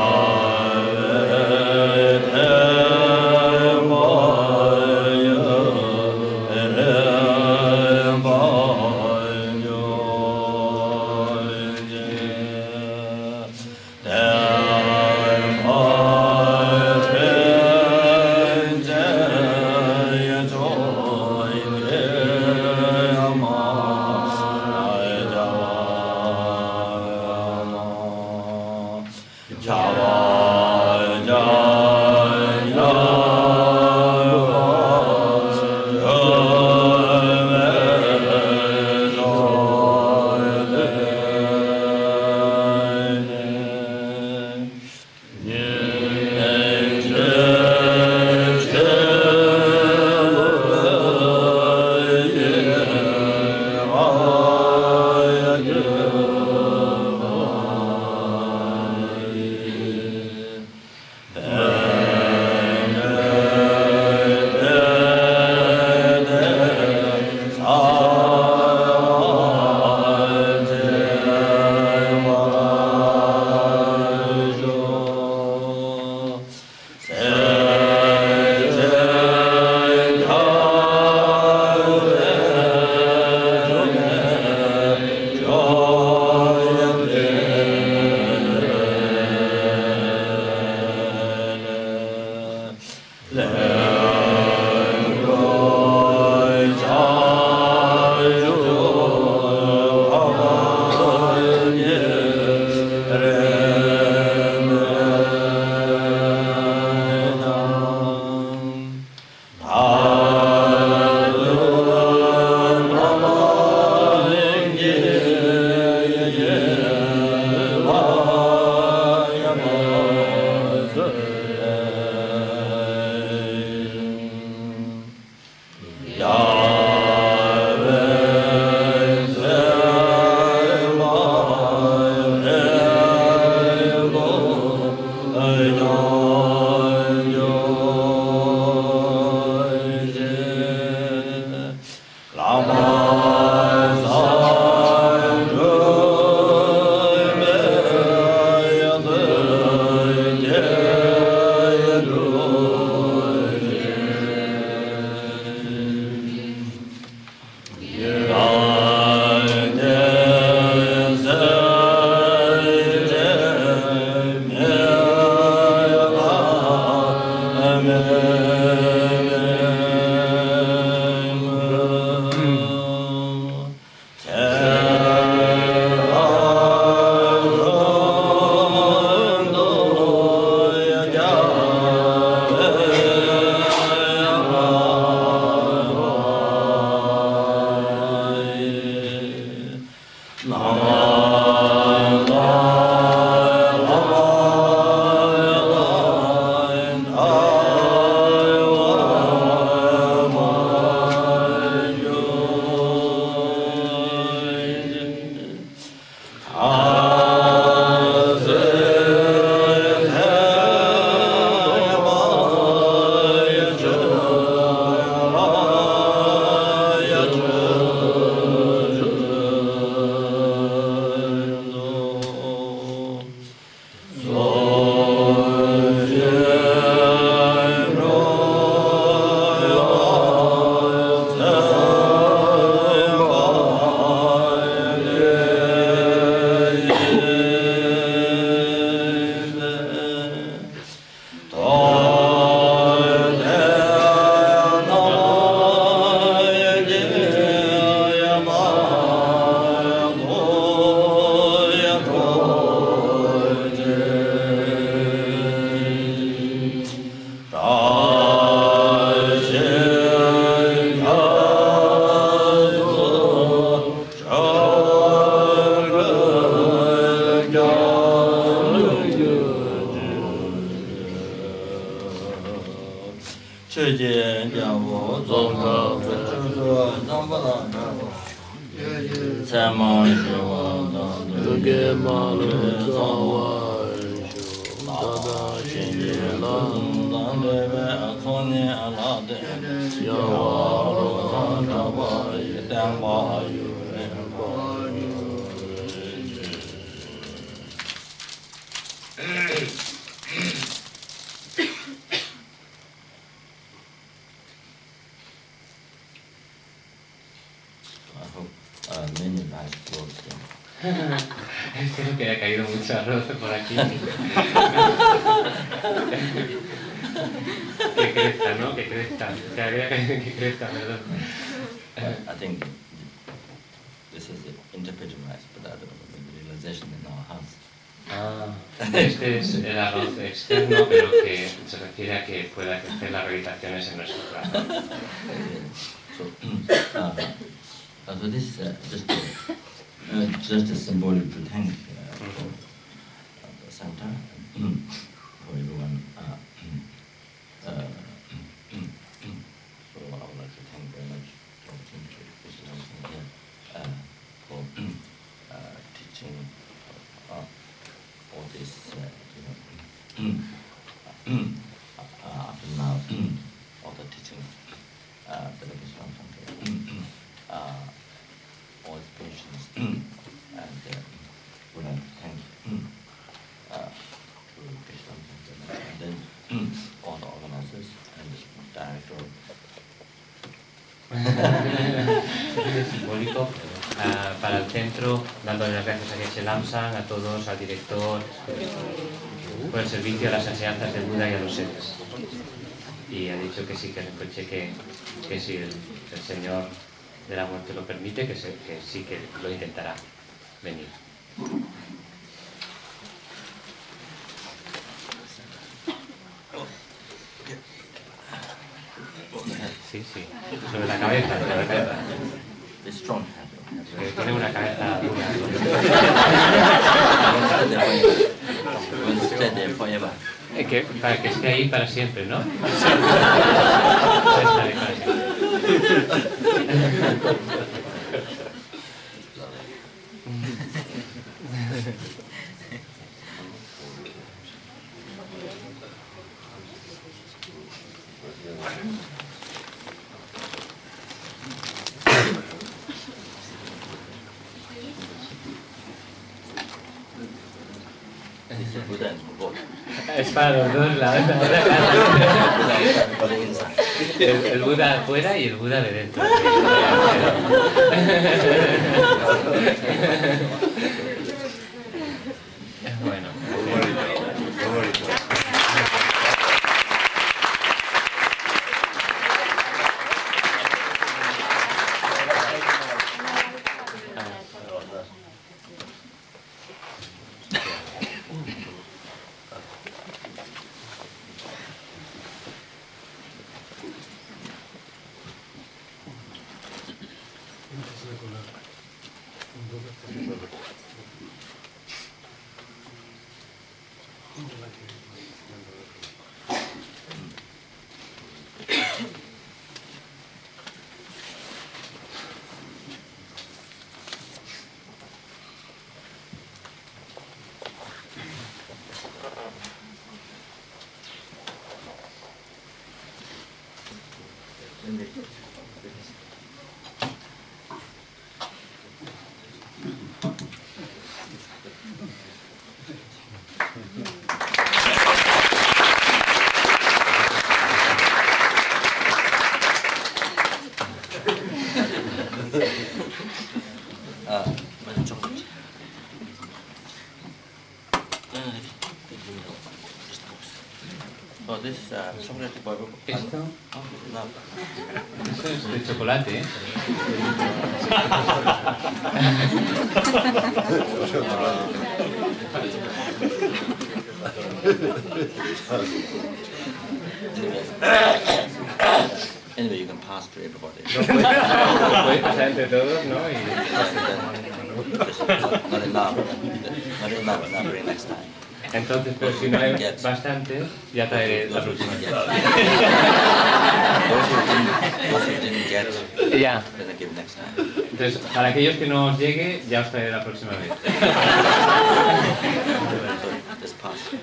Here. Espero que haya caído mucho arroz por aquí. *laughs* que crezca, ¿no? Que crezca. Que haya caído que crezca, perdón. Este es el arroz externo, pero que se refiere a que pueda crecer las realizaciones en nuestro corazón. so, uh, uh, so this is uh, just a, uh, just a symbolic to thank uh, for uh, the Santa for everyone. Uh, uh, so I would like to thank very much the opportunity Krishna here uh, for uh, teaching uh, all this, uh, you know, uh, up to now, all the teachings uh, the Krishna Center, uh, all its patients, and uh, would like to thank uh, to Krishna Center, and then all the organizers and the director. Es simbólico ah, para el centro, dándole las gracias a Geshe Lamsan, a todos, al director, por el servicio a las enseñanzas de Buda y a los seres. Y ha dicho que sí, que Rinpoche, que, que si el, el Señor de la muerte lo permite, que, se- que sí que lo intentará venir. Sí, sí, sobre la cabeza, sobre la cabeza. The strong hand. Que tiene una cabeza dura. Will Eh, que, para que esté ahí para siempre, ¿no? *laughs* Es para los dos, la otra. El, el Buda afuera y el Buda de dentro. *laughs* Ya. then I give next time. Entonces, para aquellos que no os llegue, ya os traeré la próxima vez. *laughs*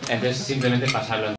Entonces, simplemente pasarlo